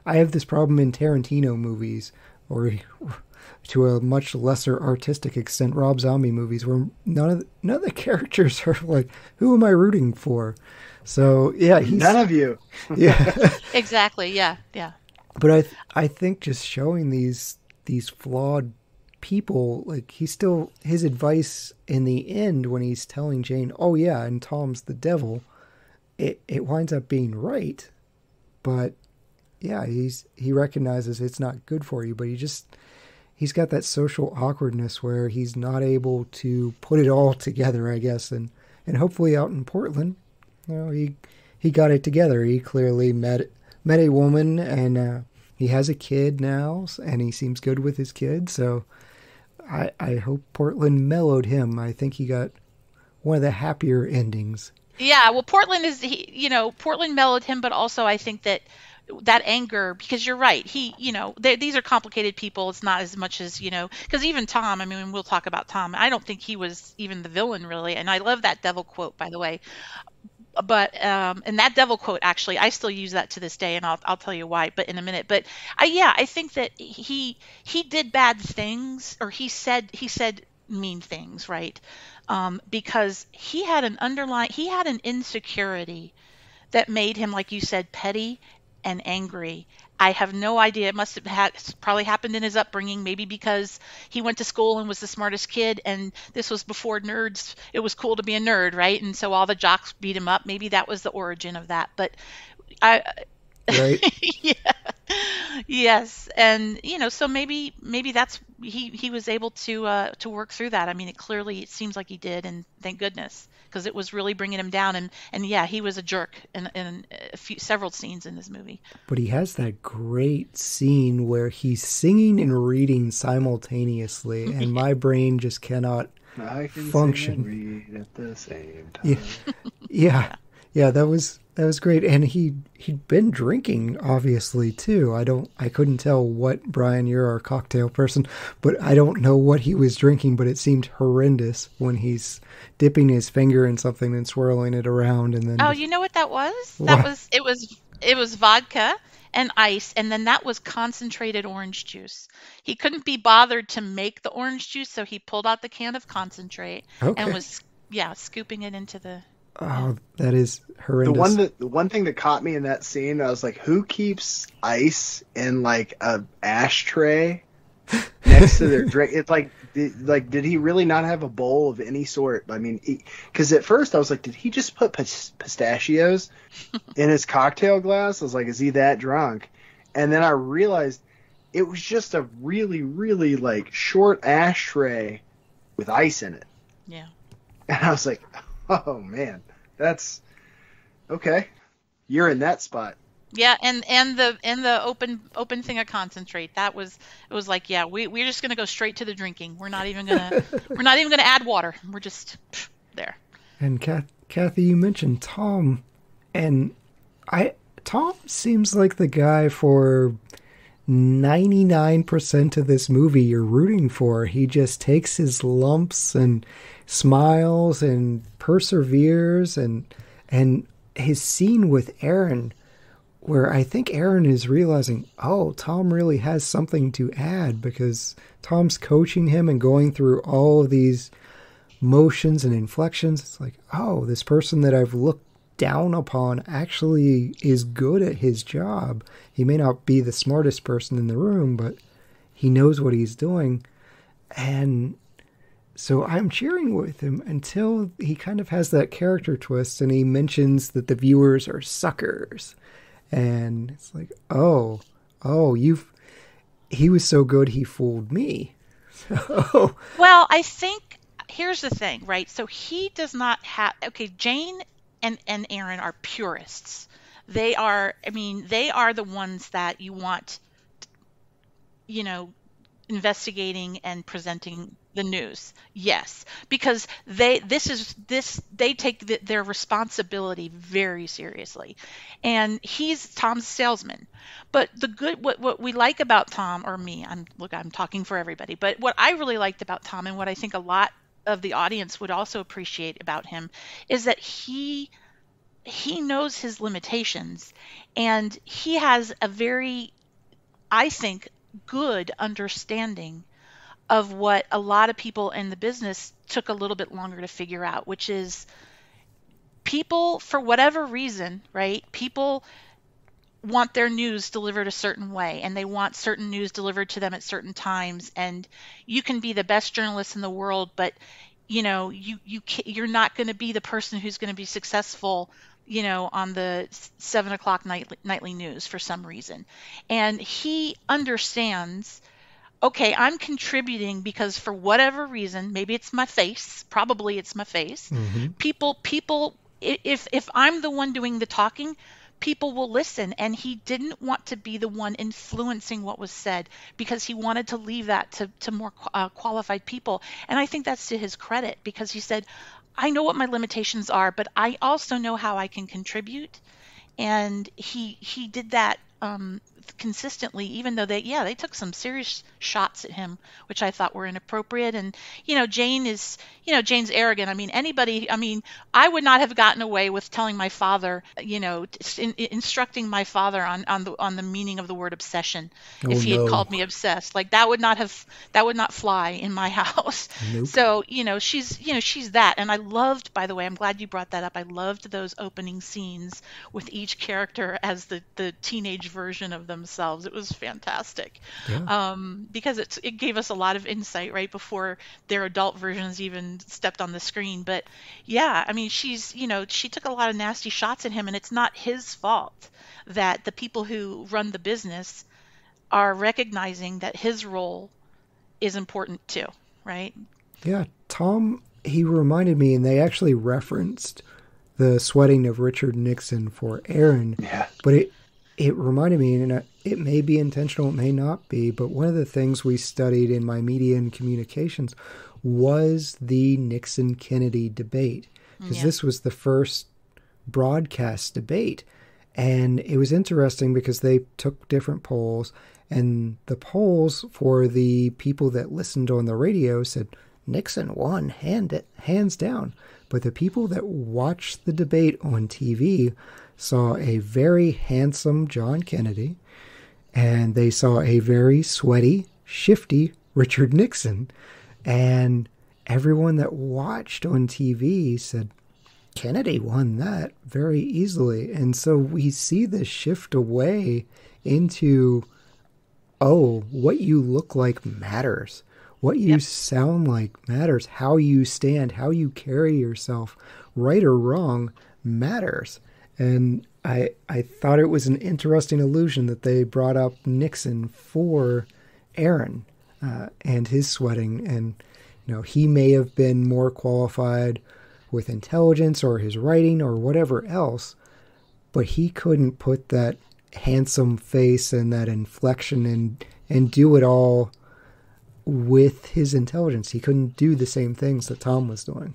I have this problem in Tarantino movies or to a much lesser artistic extent Rob Zombie movies where none of the, none of the characters are like who am I rooting for? So yeah, he's, none of you. yeah. exactly. Yeah. Yeah. But I I think just showing these these flawed people like he still his advice in the end when he's telling Jane, "Oh yeah, and Tom's the devil," it it winds up being right. But yeah, he's he recognizes it's not good for you, but he just he's got that social awkwardness where he's not able to put it all together, I guess, and and hopefully out in Portland, you know, he he got it together. He clearly met met a woman and uh, he has a kid now, and he seems good with his kid. So I I hope Portland mellowed him. I think he got one of the happier endings. Yeah, well, Portland is he, you know, Portland mellowed him, but also I think that that anger because you're right he you know these are complicated people it's not as much as you know because even tom i mean we'll talk about tom i don't think he was even the villain really and i love that devil quote by the way but um and that devil quote actually i still use that to this day and i'll, I'll tell you why but in a minute. But I, yeah i think that he he did bad things or he said he said mean things right? Um because he had an underlying he had an insecurity that made him like you said petty and angry. I have no idea. It must have had, probably happened in his upbringing, maybe because he went to school and was the smartest kid, and this was before nerds. It was cool to be a nerd, right? And so all the jocks beat him up. Maybe that was the origin of that. But I, right? yeah, yes, and you know, so maybe maybe that's he he was able to uh, to work through that. I mean, it clearly it seems like he did, and thank goodness because it was really bringing him down. And and yeah, he was a jerk in in a few several scenes in this movie. But he has that great scene where he's singing and reading simultaneously, and my brain just cannot function at the same time. Yeah. yeah, yeah, that was that was great, and he he'd been drinking obviously too. I don't, I couldn't tell what Bryan. You're our cocktail person, but I don't know what he was drinking. But it seemed horrendous when he's dipping his finger in something and swirling it around, and then. Oh, you know what that was? What? That was it was it was vodka and ice, and then that was concentrated orange juice. He couldn't be bothered to make the orange juice, so he pulled out the can of concentrate okay. and was yeah scooping it into the Oh, that is horrendous. The one that the one thing that caught me in that scene, I was like, who keeps ice in like a ashtray next to their drink? It's like, did, like, did he really not have a bowl of any sort? I mean, because at first I was like, did he just put pistachios in his cocktail glass? I was like, is he that drunk? And then I realized it was just a really, really like short ashtray with ice in it. Yeah. And I was like, oh man, that's okay. You're in that spot. Yeah, and and the and the open open thing of concentrate. That was it was like yeah, we we're just gonna go straight to the drinking. We're not even gonna we're not even gonna add water. We're just pff, there. And Kathy, you mentioned Tom, and I Tom seems like the guy for 99% of this movie you're rooting for. He just takes his lumps and smiles and perseveres and and his scene with Aaron where I think Aaron is realizing, oh, Tom really has something to add because Tom's coaching him and going through all of these motions and inflections. It's like, oh, this person that I've looked down upon actually is good at his job. He may not be the smartest person in the room, but he knows what he's doing. And so I'm cheering with him until he kind of has that character twist and he mentions that the viewers are suckers. And it's like, oh, oh, you've. He was so good, he fooled me. So. Well, I think here's the thing, right? So he does not have. Okay, Jane and, and Aaron are purists. They are, I mean, they are the ones that you want, you know, investigating and presenting the news. Yes. Because they this is this they take the, their responsibility very seriously. And he's tom's salesman. But the good what, what we like about tom or me i'm look i'm talking for everybody but what i really liked about tom and what i think a lot of the audience would also appreciate about him is that he he knows his limitations and he has a very i think good understanding of what a lot of people in the business took a little bit longer to figure out, which is people, for whatever reason, right? People want their news delivered a certain way and they want certain news delivered to them at certain times and you can be the best journalist in the world but you know you you you're not going to be the person who's going to be successful you know on the seven o'clock nightly, nightly news for some reason and he understands okay, I'm contributing because for whatever reason, maybe it's my face, probably it's my face. Mm-hmm. People people if if I'm the one doing the talking, people will listen and he didn't want to be the one influencing what was said because he wanted to leave that to, to more uh, qualified people and i think that's to his credit because he said i know what my limitations are but i also know how i can contribute and he he did that um, consistently, even though they, yeah, they took some serious shots at him, which I thought were inappropriate. And, you know, Jane is, you know, Jane's arrogant. I mean, anybody, I mean, I would not have gotten away with telling my father, you know, in, instructing my father on, on the, on the meaning of the word obsession oh, if he no. had called me obsessed. Like that would not have, that would not fly in my house. Nope. So, you know, she's, you know, she's that. And I loved, by the way, I'm glad you brought that up. I loved those opening scenes with each character as the, the teenage version of them themselves. It was fantastic yeah. um, because it, it gave us a lot of insight right before their adult versions even stepped on the screen. But yeah, I mean, she's, you know, she took a lot of nasty shots at him, and it's not his fault that the people who run the business are recognizing that his role is important too, right? Yeah, Tom, he reminded me, and they actually referenced the sweating of Richard Nixon for Aaron. Yeah. But it it reminded me, and uh, it may be intentional, it may not be, but one of the things we studied in my media and communications was the Nixon Kennedy debate, mm, because yeah. this was the first broadcast debate. And it was interesting because they took different polls, and the polls for the people that listened on the radio said Nixon won hand, hands down. But the people that watched the debate on TV saw a very handsome John Kennedy, and they saw a very sweaty, shifty Richard Nixon. And everyone that watched on TV said, Kennedy won that very easily. And so we see this shift away into, oh, what you look like matters. What you yep. sound like matters. How you stand, how you carry yourself, right or wrong, matters. And I I thought it was an interesting illusion that they brought up Nixon for Aaron uh, and his sweating, and you know he may have been more qualified with intelligence or his writing or whatever else, but he couldn't put that handsome face and that inflection and and do it all with his intelligence. He couldn't do the same things that Tom was doing.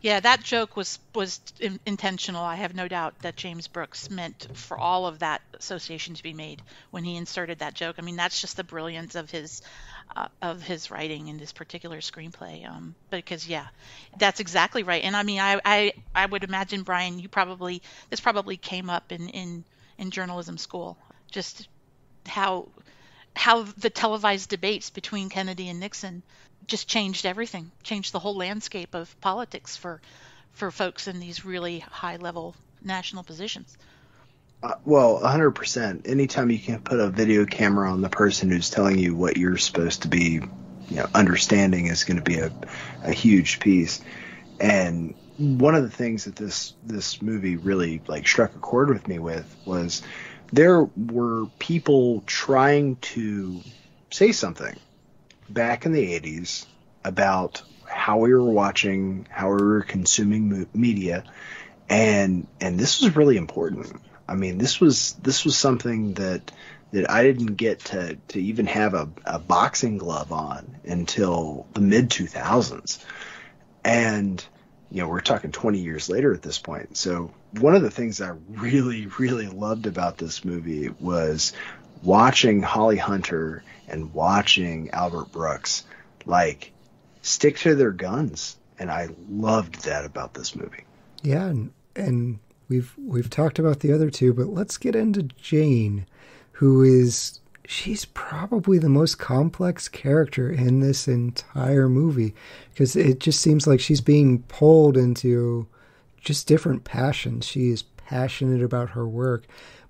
Yeah, that joke was was in, intentional. I have no doubt that James Brooks meant for all of that association to be made when he inserted that joke. I mean, that's just the brilliance of his uh, of his writing in this particular screenplay. Um, because yeah, that's exactly right. And I mean, I, I I would imagine Bryan, you probably this probably came up in in in journalism school. Just how how the televised debates between Kennedy and Nixon just changed everything, changed the whole landscape of politics for for folks in these really high level national positions. Uh, well, 100%. Anytime you can put a video camera on the person who's telling you what you're supposed to be, you know, understanding is going to be a, a huge piece. And one of the things that this this movie really like struck a chord with me with was there were people trying to say something back in the 80s about how we were watching, how we were consuming media, and and this was really important. I mean, this was this was something that that I didn't get to to even have a, a boxing glove on until the mid 2000s, and you know we're talking 20 years later at this point. So one of the things I really really loved about this movie was watching Holly Hunter and watching Albert Brooks like stick to their guns and I loved that about this movie. Yeah, and, and we've we've talked about the other two, but let's get into Jane, who is she's probably the most complex character in this entire movie because it just seems like she's being pulled into just different passions. She is passionate about her work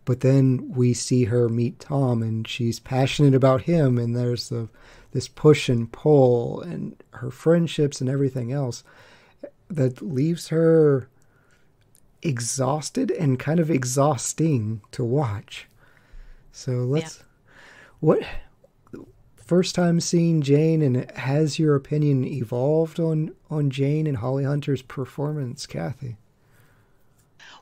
but then we see her meet Tom and she's passionate about him and there's the this push and pull and her friendships and everything else that leaves her exhausted and kind of exhausting to watch. So let's yeah. What first time seeing Jane and has your opinion evolved on on Jane and Holly Hunter's performance, Kathy?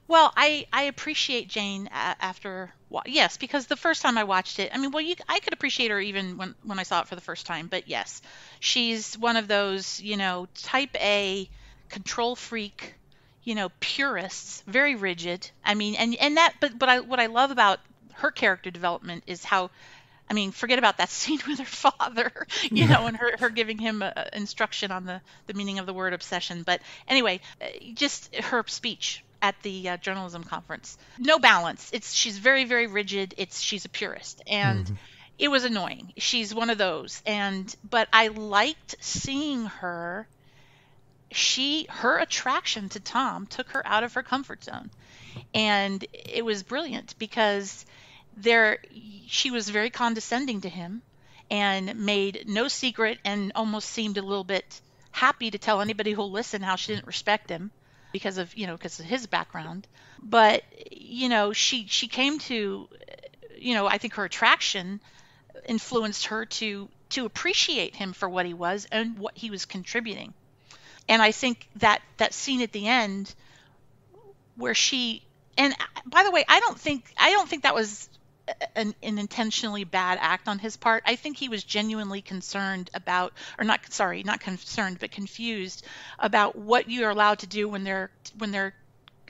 Well, I I appreciate Jane after yes because the first time I watched it, I mean, well, you I could appreciate her even when when I saw it for the first time, but yes, she's one of those you know type A control freak, you know, purists, very rigid. I mean, and and that but but I what I love about her character development is how I mean, forget about that scene with her father, you know, and her, her giving him uh, instruction on the, the meaning of the word obsession. But anyway, uh, just her speech at the uh, journalism conference. No balance. It's she's very very rigid. It's she's a purist and mm-hmm. it was annoying. She's one of those and but I liked seeing her she her attraction to Tom took her out of her comfort zone. And it was brilliant because there she was very condescending to him and made no secret and almost seemed a little bit happy to tell anybody who'll listen how she didn't respect him because of you know because of his background. But you know she she came to you know i think her attraction influenced her to to appreciate him for what he was and what he was contributing. And i think that that scene at the end where she and by the way i don't think i don't think that was an, an, intentionally bad act on his part. I think he was genuinely concerned about, or not sorry, not concerned, but confused about what you are allowed to do when they're when they're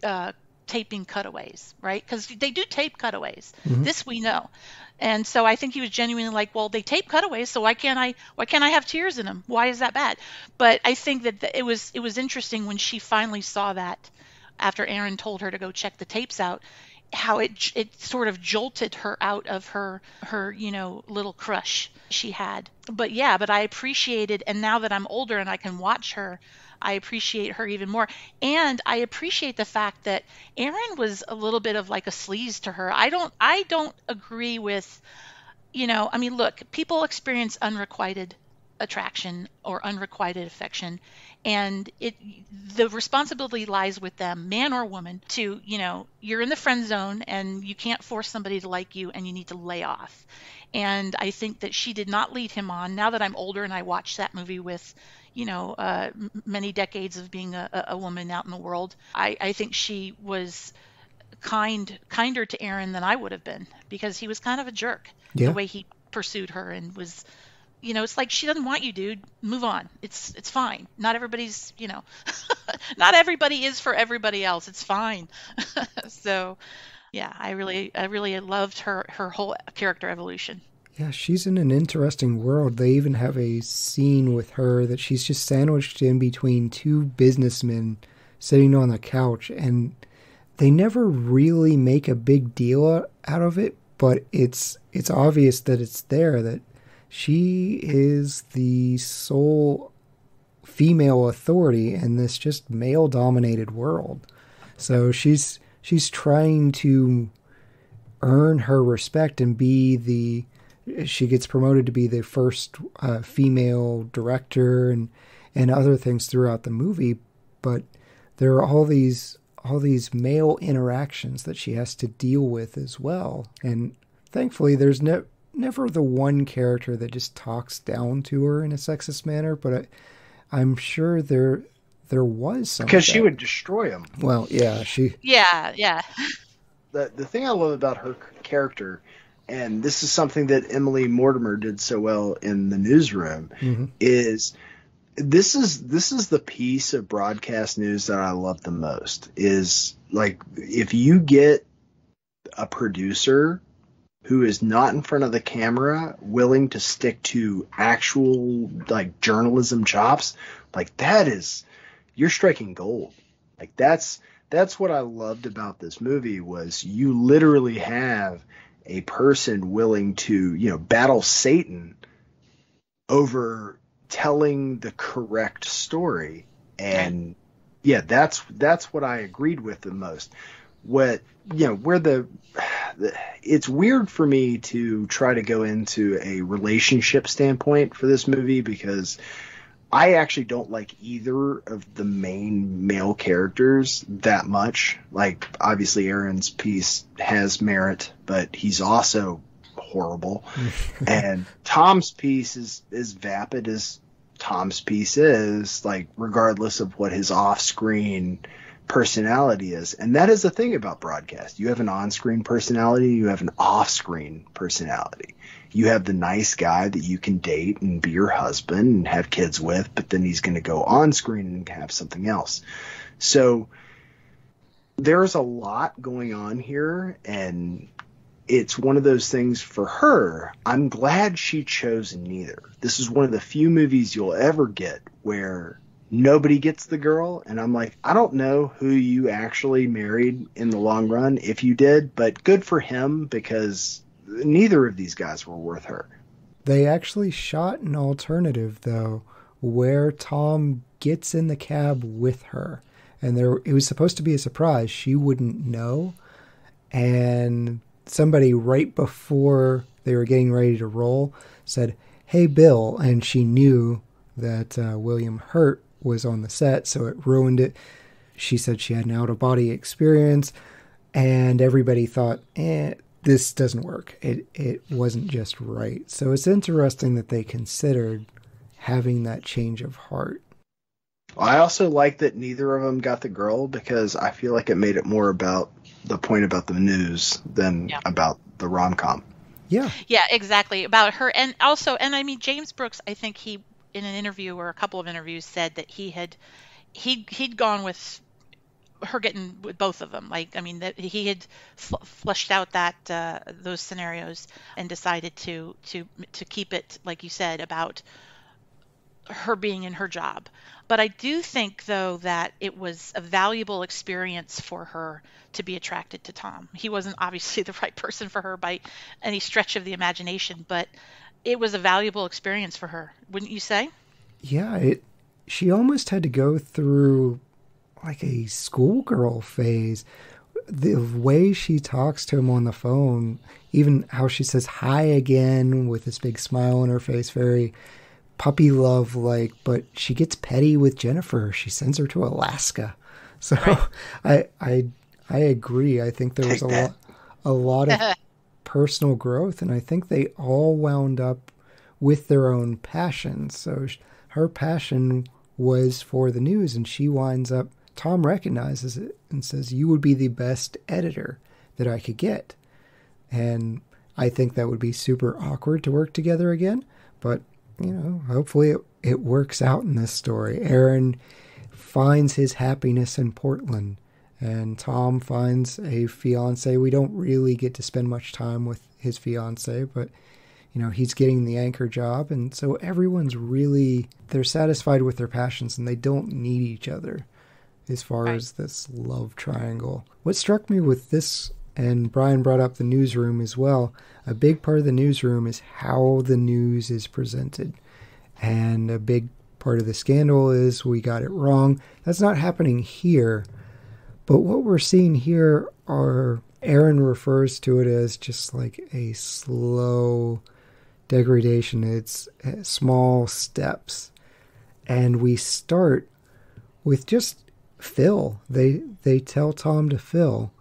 uh, taping cutaways, right? Because they do tape cutaways. Mm-hmm. This we know, and so I think he was genuinely like, well, they tape cutaways, so why can't I? Why can't I have tears in them? Why is that bad? But I think that it was it was interesting when she finally saw that after Aaron told her to go check the tapes out how it it sort of jolted her out of her her you know little crush she had. But yeah but i appreciated and now that i'm older and i can watch her i appreciate her even more. And i appreciate the fact that aaron was a little bit of like a sleaze to her. I don't i don't agree with you know i mean look people experience unrequited attraction or unrequited affection and it the responsibility lies with them man or woman to you know you're in the friend zone and you can't force somebody to like you and you need to lay off and i think that she did not lead him on now that i'm older and i watched that movie with you know uh, many decades of being a, a woman out in the world I, I think she was kind kinder to aaron than i would have been because he was kind of a jerk yeah. the way he pursued her and was you know, it's like she doesn't want you, dude. Move on. It's it's fine. Not everybody's, you know, not everybody is for everybody else. It's fine. so, yeah, I really I really loved her her whole character evolution. Yeah, she's in an interesting world. They even have a scene with her that she's just sandwiched in between two businessmen sitting on the couch and they never really make a big deal out of it, but it's it's obvious that it's there that she is the sole female authority in this just male dominated world. So she's she's trying to earn her respect and be the she gets promoted to be the first uh, female director and and other things throughout the movie but there are all these all these male interactions that she has to deal with as well and thankfully there's no never the one character that just talks down to her in a sexist manner, but I, am sure there there was some because she would destroy him. Well, yeah, she. Yeah, yeah. The the thing I love about her character, and this is something that Emily Mortimer did so well in the newsroom, mm-hmm. is this is this is the piece of broadcast news that I love the most. Is like if you get a producer who is not in front of the camera, willing to stick to actual like journalism chops, like that is you're striking gold. Like that's that's what I loved about this movie was you literally have a person willing to, you know, battle Satan over telling the correct story. And yeah, that's that's what I agreed with the most what you know where the, the, it's weird for me to try to go into a relationship standpoint for this movie because I actually don't like either of the main male characters that much. Like obviously Aaron's piece has merit, but he's also horrible. and Tom's piece is as vapid as Tom's piece is, like regardless of what his off-screen personality is. And that is the thing about broadcast. You have an on screen personality, you have an off screen personality. You have the nice guy that you can date and be your husband and have kids with, but then he's going to go on screen and have something else. So there's a lot going on here, and it's one of those things for her. I'm glad she chose neither. This is one of the few movies you'll ever get where nobody gets the girl and i'm like i don't know who you actually married in the long run if you did but good for him because neither of these guys were worth her. They actually shot an alternative though where tom gets in the cab with her. And there it was supposed to be a surprise. She wouldn't know. And somebody right before they were getting ready to roll said hey bill and she knew that uh, william hurt was on the set, so it ruined it. She said she had an out of body experience, and everybody thought, eh, this doesn't work. It it wasn't just right. So it's interesting that they considered having that change of heart. I also like that neither of them got the girl because I feel like it made it more about the point about the news than yeah. about the rom com. Yeah. Yeah, exactly. About her and also and I mean James Brooks, I think he in an interview or a couple of interviews said that he had he he'd gone with her getting with both of them. Like I mean that he had fl- fleshed out that uh, those scenarios and decided to to to keep it like you said about her being in her job. But I do think though that it was a valuable experience for her to be attracted to Tom. He wasn't obviously the right person for her by any stretch of the imagination, but it was a valuable experience for her, wouldn't you say? Yeah, it. She almost had to go through like a schoolgirl phase. The way she talks to him on the phone, even how she says hi again with this big smile on her face, very puppy love like, but she gets petty with Jennifer. She sends her to Alaska. So right. I I I agree. I think there was a lot a lot of personal growth, and I think they all wound up with their own passions. So her passion was for the news, and she winds up. Tom recognizes it and says, "You would be the best editor that I could get," and I think that would be super awkward to work together again. But you know, hopefully it, it works out in this story. Aaron finds his happiness in Portland and Tom finds a fiance. We don't really get to spend much time with his fiance, but you know, he's getting the anchor job and so everyone's really they're satisfied with their passions and they don't need each other as far right. as this love triangle. What struck me with this and Bryan brought up the newsroom as well. A big part of the newsroom is how the news is presented. And a big part of the scandal is we got it wrong. That's not happening here but what we're seeing here are Aaron refers to it as just like a slow degradation. It's uh, small steps. And we start with just fill. They they tell Tom to fill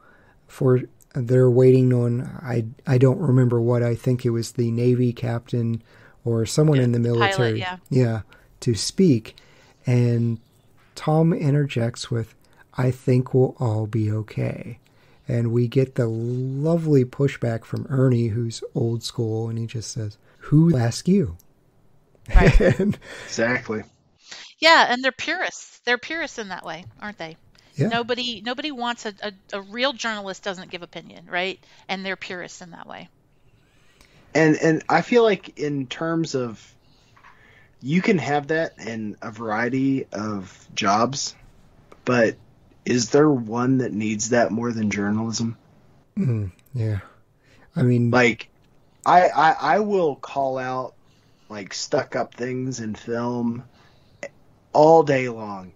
for they're waiting on I I don't remember what I think it was the Navy captain or someone yeah, in the military. Pilot, yeah. yeah, to speak. And Tom interjects with I think we'll all be okay. And we get the lovely pushback from Ernie, who's old school, and he just says, Who asked you? Right. and, exactly. Yeah, and they're purists. They're purists in that way, aren't they? Yeah. Nobody nobody wants a, a, a real journalist doesn't give opinion, right? And they're purists in that way. And and I feel like in terms of you can have that in a variety of jobs, but is there one that needs that more than journalism? Mm, yeah, I mean, like, I, I I will call out like stuck up things in film all day long,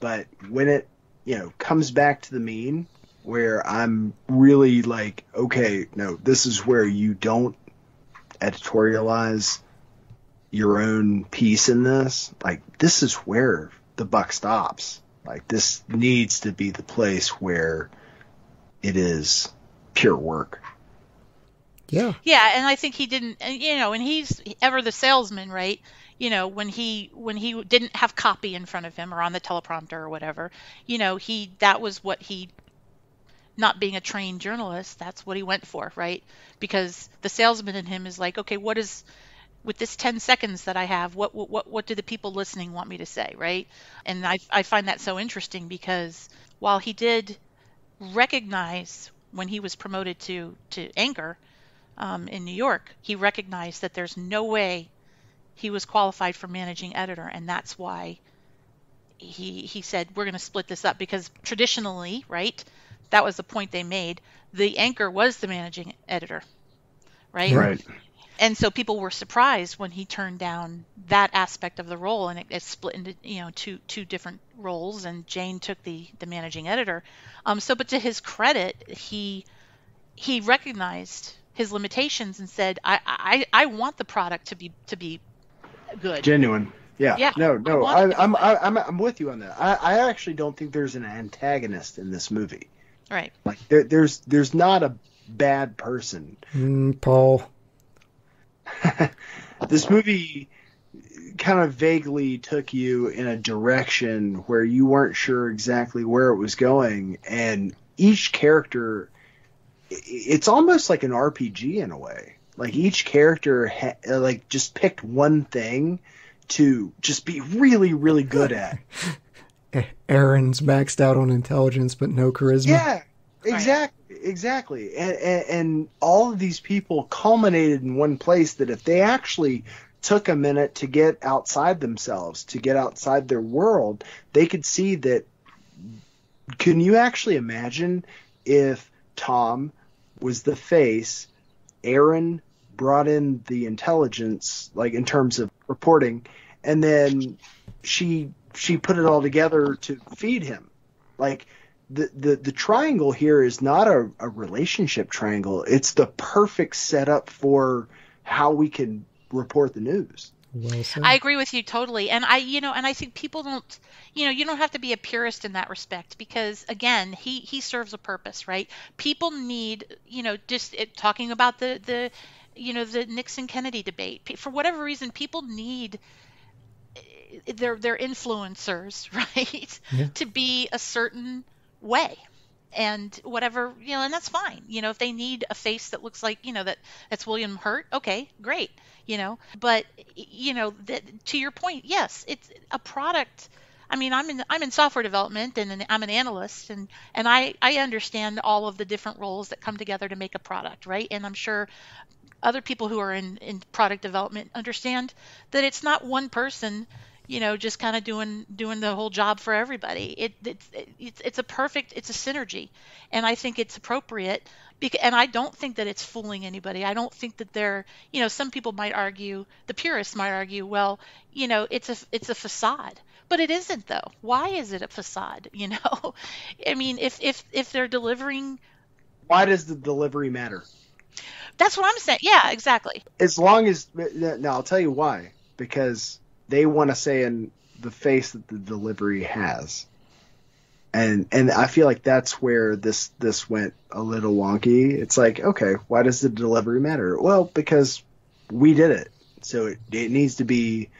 but when it you know comes back to the mean, where I'm really like, okay, no, this is where you don't editorialize your own piece in this. Like, this is where the buck stops. Like this needs to be the place where it is pure work. Yeah. Yeah, and I think he didn't. Uh, you know, and he's ever the salesman, right? you know when he when he didn't have copy in front of him or on the teleprompter or whatever you know he that was what he not being a trained journalist that's what he went for right because the salesman in him is like okay what is with this 10 seconds that I have, what what what do the people listening want me to say, right? And I I find that so interesting because while he did recognize when he was promoted to to anchor um, in New York, he recognized that there's no way he was qualified for managing editor, and that's why he he said we're going to split this up because traditionally, right, that was the point they made. The anchor was the managing editor, right? Right. And so people were surprised when he turned down that aspect of the role, and it, it split into you know two two different roles, and Jane took the the managing editor. Um, so, but to his credit, he he recognized his limitations and said, I, I, I want the product to be to be good. Genuine. Yeah. Yeah, No, no. want I, I'm. I, I'm, I'm with you on that. I, I actually don't think there's an antagonist in this movie. Right. Like there, there's, there's not a bad person. Mm, Paul. This movie kind of vaguely took you in a direction where you weren't sure exactly where it was going, and each character it's almost like an RPG in a way. Like each character, ha- like just picked one thing to just be really, really good at. Aaron's maxed out on intelligence but no charisma. Yeah, Oh, exactly, exactly. And, and and all of these people culminated in one place that if they actually took a minute to get outside themselves, to get outside their world, they could see that. Can you actually imagine if Tom was the face, Aaron brought in the intelligence, like in terms of reporting, and then she she put it all together to feed him, like the, the, the triangle here is not a, a relationship triangle. It's the perfect setup for how we can report the news. Well. I agree with you totally. And I, you know, and I think people don't, you know, you don't have to be a purist in that respect because again, he he serves a purpose, right? People need, you know, just it, talking about the the you know, the Nixon Kennedy debate. For whatever reason, people need eh, their their influencers, right? Yeah. To be a certain way. And whatever you know and that's fine. You know if they need a face that looks like you know that that's william hurt okay great you know. But you know that to your point yes it's a product. I mean i'm in i'm in software development and an, i'm an analyst and and i i understand all of the different roles that come together to make a product right? And i'm sure other people who are in in product development understand that it's not one person you know just kind of doing doing the whole job for everybody. It it's it's, it's a perfect it's a synergy. And i think it's appropriate because, and i don't think that it's fooling anybody. I don't think that they're you know some people might argue the purists might argue well you know it's a it's a facade. But it isn't though. Why is it a facade you know? I mean if if if they're delivering Why does the delivery matter? that's what i'm saying. Yeah exactly. As long as now, I'll tell you why. Because they want to say in the face that the delivery has, and and I feel like that's where this this went a little wonky. It's like, okay, why does the delivery matter? Well, because we did it, so it, it needs to be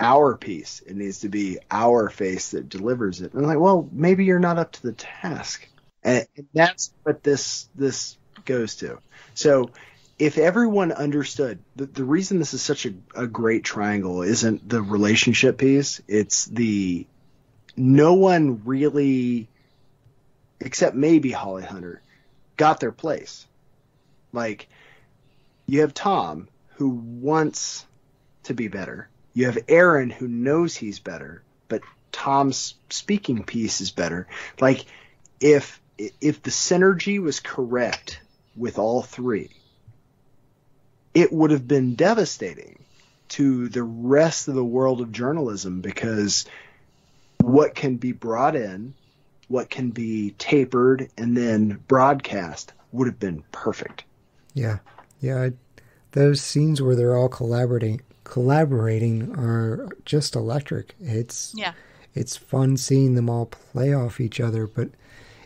our piece. It needs to be our face that delivers it. And I'm like, well, maybe you're not up to the task, and, and that's what this this goes to. So if everyone understood the, the reason this is such a, a great triangle isn't the relationship piece it's the no one really except maybe holly hunter got their place. Like you have tom who wants to be better. You have aaron who knows he's better but tom's speaking piece is better. Like if if the synergy was correct with all three it would have been devastating to the rest of the world of journalism because what can be brought in, what can be tapered and then broadcast would have been perfect. Yeah, yeah. I, those scenes where they're all collaborating, collaborating are just electric. It's yeah it's fun seeing them all play off each other, but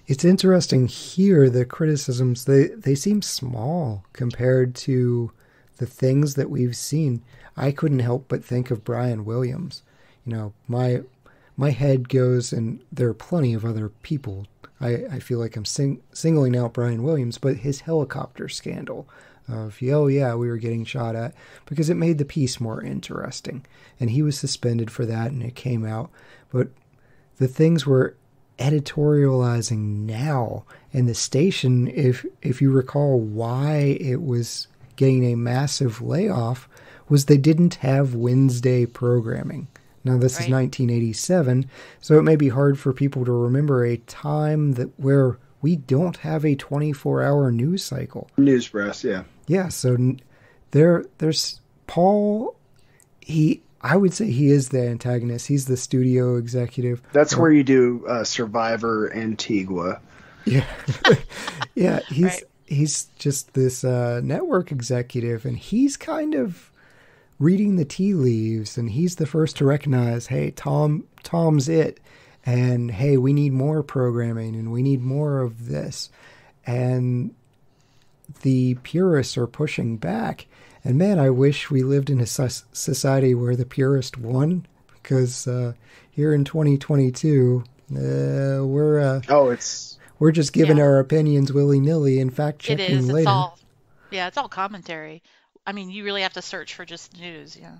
it's interesting here. The criticisms they they seem small compared to the things that we've seen, I couldn't help but think of Brian Williams. You know, my my head goes, and there are plenty of other people. I, I feel like I'm sing, singling out Brian Williams, but his helicopter scandal of, oh yeah, we were getting shot at, because it made the piece more interesting. And he was suspended for that, and it came out. But the things we're editorializing now, and the station, if if you recall, why it was getting a massive layoff was they didn't have Wednesday programming. Now this right. is 1987, so it may be hard for people to remember a time that where we don't have a 24-hour news cycle. News press, yeah. Yeah, so there there's Paul he I would say he is the antagonist. He's the studio executive. That's or, where you do uh, Survivor Antigua. Yeah. yeah, he's right. He's just this uh, network executive and he's kind of reading the tea leaves and he's the first to recognize hey tom tom's it. And hey we need more programming and we need more of this. And the purists are pushing back. And man i wish we lived in a society where the purist won because uh, here in 2022 uh, we're uh, oh it's we're just giving yeah. our opinions willy-nilly and fact checking later it's all, yeah it's all commentary I mean, you really have to search for just news. Yeah.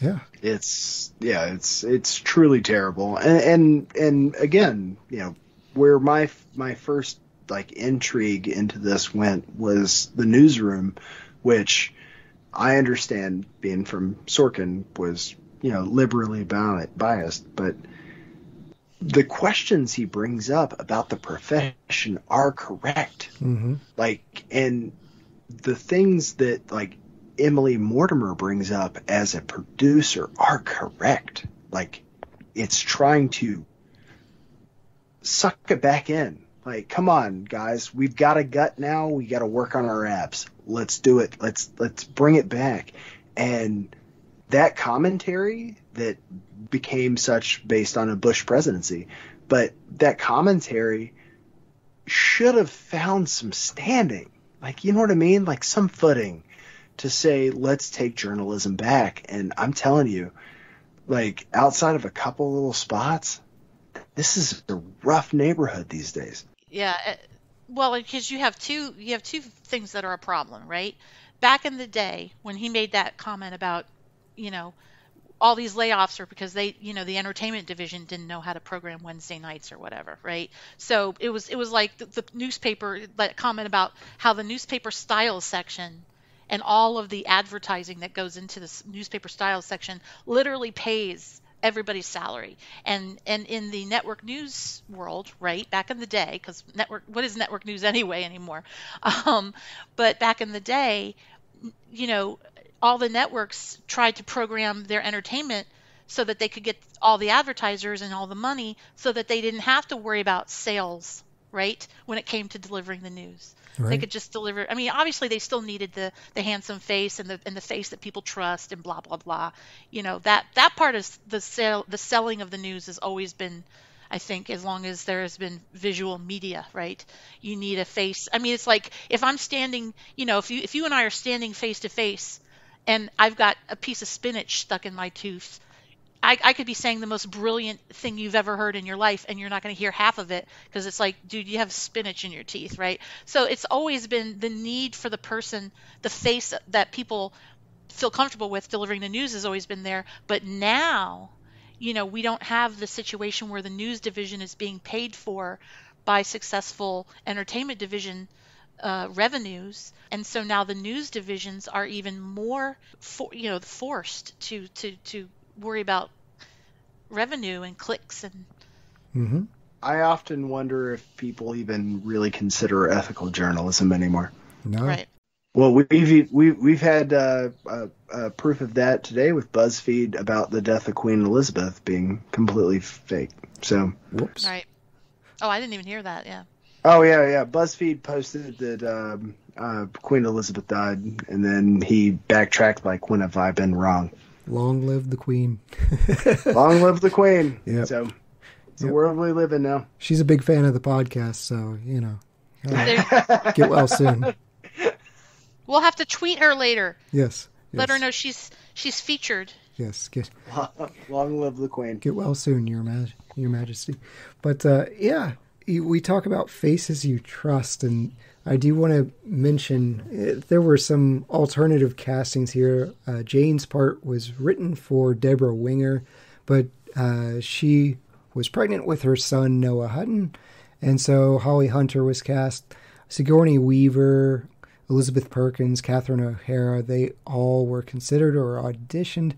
Yeah. It's yeah, it's it's truly terrible. And and and again, you know, where my my first like intrigue into this went was the newsroom, which I understand being from Sorkin was you know liberally biased, but the questions he brings up about the profession are correct. Mm-hmm. Like, and the things that like Emily Mortimer brings up as a producer are correct. Like, it's trying to suck it back in. Like, come on, guys, we've got a gut now. We got to work on our abs. Let's do it. Let's let's bring it back. And that commentary that became such based on a Bush presidency, but that commentary should have found some standing. Like, you know what I mean? Like some footing to say let's take journalism back and i'm telling you like outside of a couple little spots this is a rough neighborhood these days yeah eh, well because you have two you have two things that are a problem right back in the day when he made that comment about you know all these layoffs are because they you know the entertainment division didn't know how to program wednesday nights or whatever right? So it was it was like the, the newspaper that comment about how the newspaper style section and all of the advertising that goes into this newspaper style section literally pays everybody's salary. And and in the network news world right back in the day because network what is network news anyway anymore? Um, but back in the day you know all the networks tried to program their entertainment so that they could get all the advertisers and all the money so that they didn't have to worry about sales right when it came to delivering the news Right. They could just deliver. I mean, obviously they still needed the the handsome face and the and the face that people trust and blah blah blah. You know that that part is the sale. The selling of the news has always been, I think, as long as there has been visual media, right? You need a face. I mean, it's like if I'm standing, you know, if you if you and I are standing face to face, and I've got a piece of spinach stuck in my tooth I, I could be saying the most brilliant thing you've ever heard in your life, and you're not going to hear half of it because it's like, dude, you have spinach in your teeth, right? So it's always been the need for the person, the face that people feel comfortable with delivering the news has always been there. But now, you know, we don't have the situation where the news division is being paid for by successful entertainment division uh, revenues, and so now the news divisions are even more, for, you know, forced to to to worry about revenue and clicks and. Mm-hmm. I often wonder if people even really consider ethical journalism anymore. No. Right. Well, we've we've we've had uh, uh, uh, proof of that today with BuzzFeed about the death of Queen Elizabeth being completely fake. So. Whoops. Right. Oh, I didn't even hear that. Yeah. Oh yeah, yeah. BuzzFeed posted that um, uh, Queen Elizabeth died, and then he backtracked like, "When have I been wrong?" Long live the queen. Long live the queen. Yeah. So it's yep. the world we live in now. She's a big fan of the podcast, so you know. Uh, get well soon. We'll have to tweet her later. Yes. Let her know she's she's featured. Yes. Get Long live the queen. get well soon, your Maj- your Majesty. But uh, yeah, you- we talk about faces you trust, and I do want to mention uh, there were some alternative castings here. Uh, Jane's part was written for Debra Winger, but uh, she was pregnant with her son Noah Hutton, and so Holly Hunter was cast. Sigourney Weaver, Elizabeth Perkins, Catherine O'Hara, they all were considered or auditioned.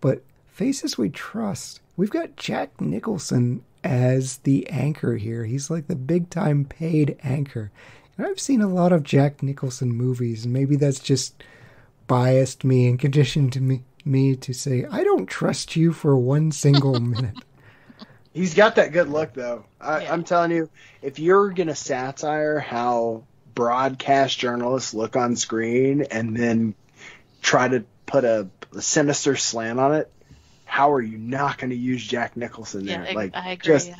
But Faces We Trust, we've got Jack Nicholson as the anchor here. He's like the big time paid anchor. And I've seen a lot of Jack Nicholson movies, and maybe that's just biased me and conditioned me, me to say, I don't trust you for one single minute. He's got that good look, though. I, Yeah. I'm telling you, if you're gonna satire how broadcast journalists look on screen and then try to put a, a sinister slant on it, how are you not going to use Jack Nicholson there? I, like, I agree. just yeah.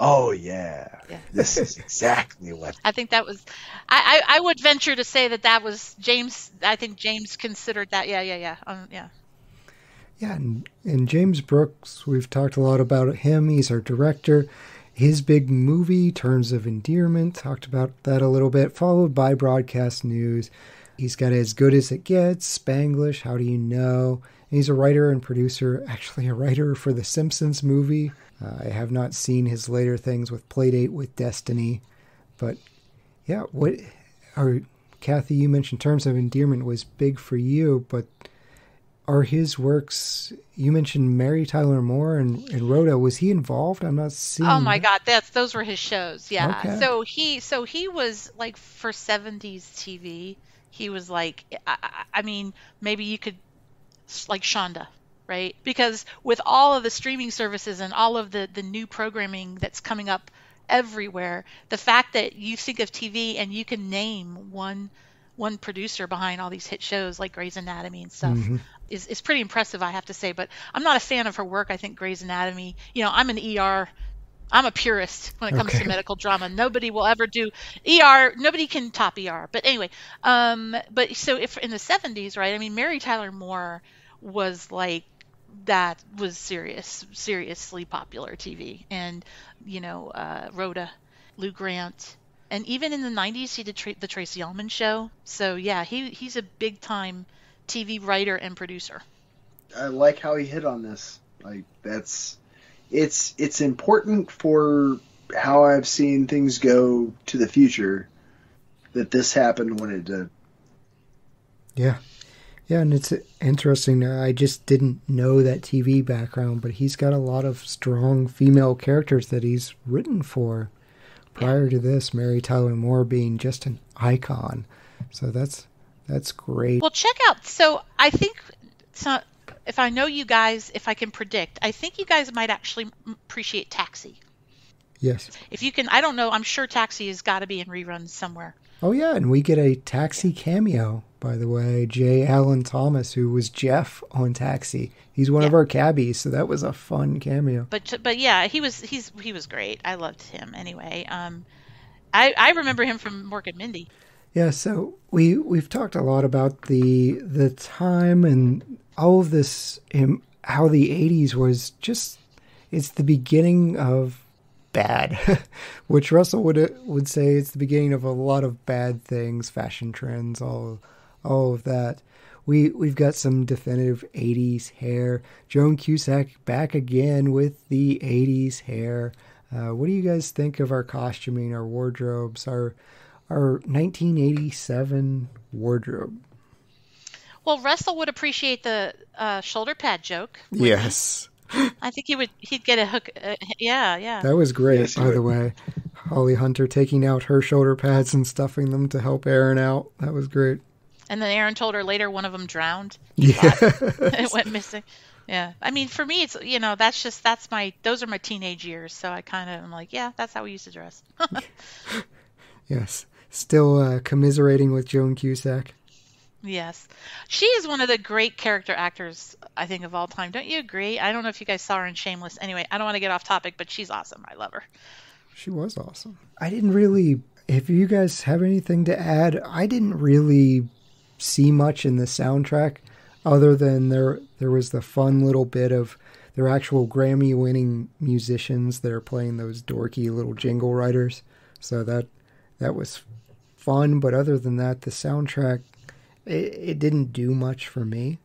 oh yeah, Yeah. this is exactly what. I think that was. I, I I would venture to say that that was James. I think James considered that. Yeah, yeah, yeah. Um, yeah. Yeah, and, and James Brooks, we've talked a lot about him. He's our director. His big movie, Terms of Endearment, talked about that a little bit, followed by broadcast news. He's got As Good as It Gets, Spanglish, How Do You Know? He's a writer and producer, actually a writer for the Simpsons movie. Uh, I have not seen his later things with Playdate with Destiny, but yeah, what or Kathy, you mentioned Terms of Endearment was big for you, but are his works you mentioned mary tyler moore and, and rhoda was he involved i'm not seeing Oh my. God, that's those were his shows. Yeah. Okay. So he so he was like for 70s TV. He was like I- I mean maybe you could like Shonda, right? Because with all of the streaming services and all of the the new programming that's coming up everywhere, the fact that you think of TV and you can name one one producer behind all these hit shows like Grey's Anatomy and stuff is, is pretty impressive, I have to say. But I'm not a fan of her work. I think Grey's Anatomy, you know, I'm an ER. I'm a purist when it comes Okay. to medical drama. Nobody will ever do ER. Nobody can top ER. But anyway, um, but so if in the 70s, right? I mean, Mary Tyler Moore was like that was serious, seriously popular TV, and you know, uh, Rhoda, Lou Grant, and even in the 90s, he did tra- the Tracey Ullman show. So yeah, he he's a big time TV writer and producer. I like how he hit on this. Like that's it's it's important for how I've seen things go to the future that this happened when it did. yeah yeah and it's interesting uh, i just didn't know that tv background but he's got a lot of strong female characters that he's written for prior to this mary tyler moore being just an icon so that's that's great Well, check out. So I think not. If I know you guys, if I can predict, I think you guys might actually appreciate Taxi. yes If you can, I don't know. I'm sure Taxi has got to be in reruns somewhere. Oh yeah, and we get a taxi cameo, by the way. J. Alan Thomas, who was Jeff on Taxi. He's one of our cabbies, so that was a fun cameo. But but yeah, he was he's he was great. I loved him anyway. Um, I I remember him from Mork and Mindy. Yeah, so we we've talked a lot about the the time and all of this how the 80s was just it's the beginning of bad, which Russell would would say it's the beginning of a lot of bad things, fashion trends, all all of that. We we've got some definitive 80s hair. Joan Cusack back again with the 80s hair. Uh, what do you guys think of our costuming, our wardrobes, our our 1987 wardrobe? Well, Russell would appreciate the uh, shoulder pad joke. Yes, I think he would. He'd get a hook. Uh, yeah, yeah. that was great. Yes, he by the way, Holly Hunter taking out her shoulder pads and stuffing them to help Aaron out. That was great. And then Aaron told her later one of them drowned. Yeah, it went missing. Yeah. I mean, for me, it's you know that's just that's my those are my teenage years. So I kind of am like, yeah, that's how we used to dress. yes. Still uh, commiserating with Joan Cusack. Yes, she is one of the great character actors I think of all time. Don't you agree? I don't know if you guys saw her in Shameless. Anyway, I don't want to get off topic, but she's awesome. I love her. She was awesome. I didn't really. If you guys have anything to add, I didn't really see much in the soundtrack other than there there was the fun little bit of their actual Grammy winning musicians that are playing those dorky little jingle writers. So that that was fun, but other than that, the soundtrack it, it didn't do much for me.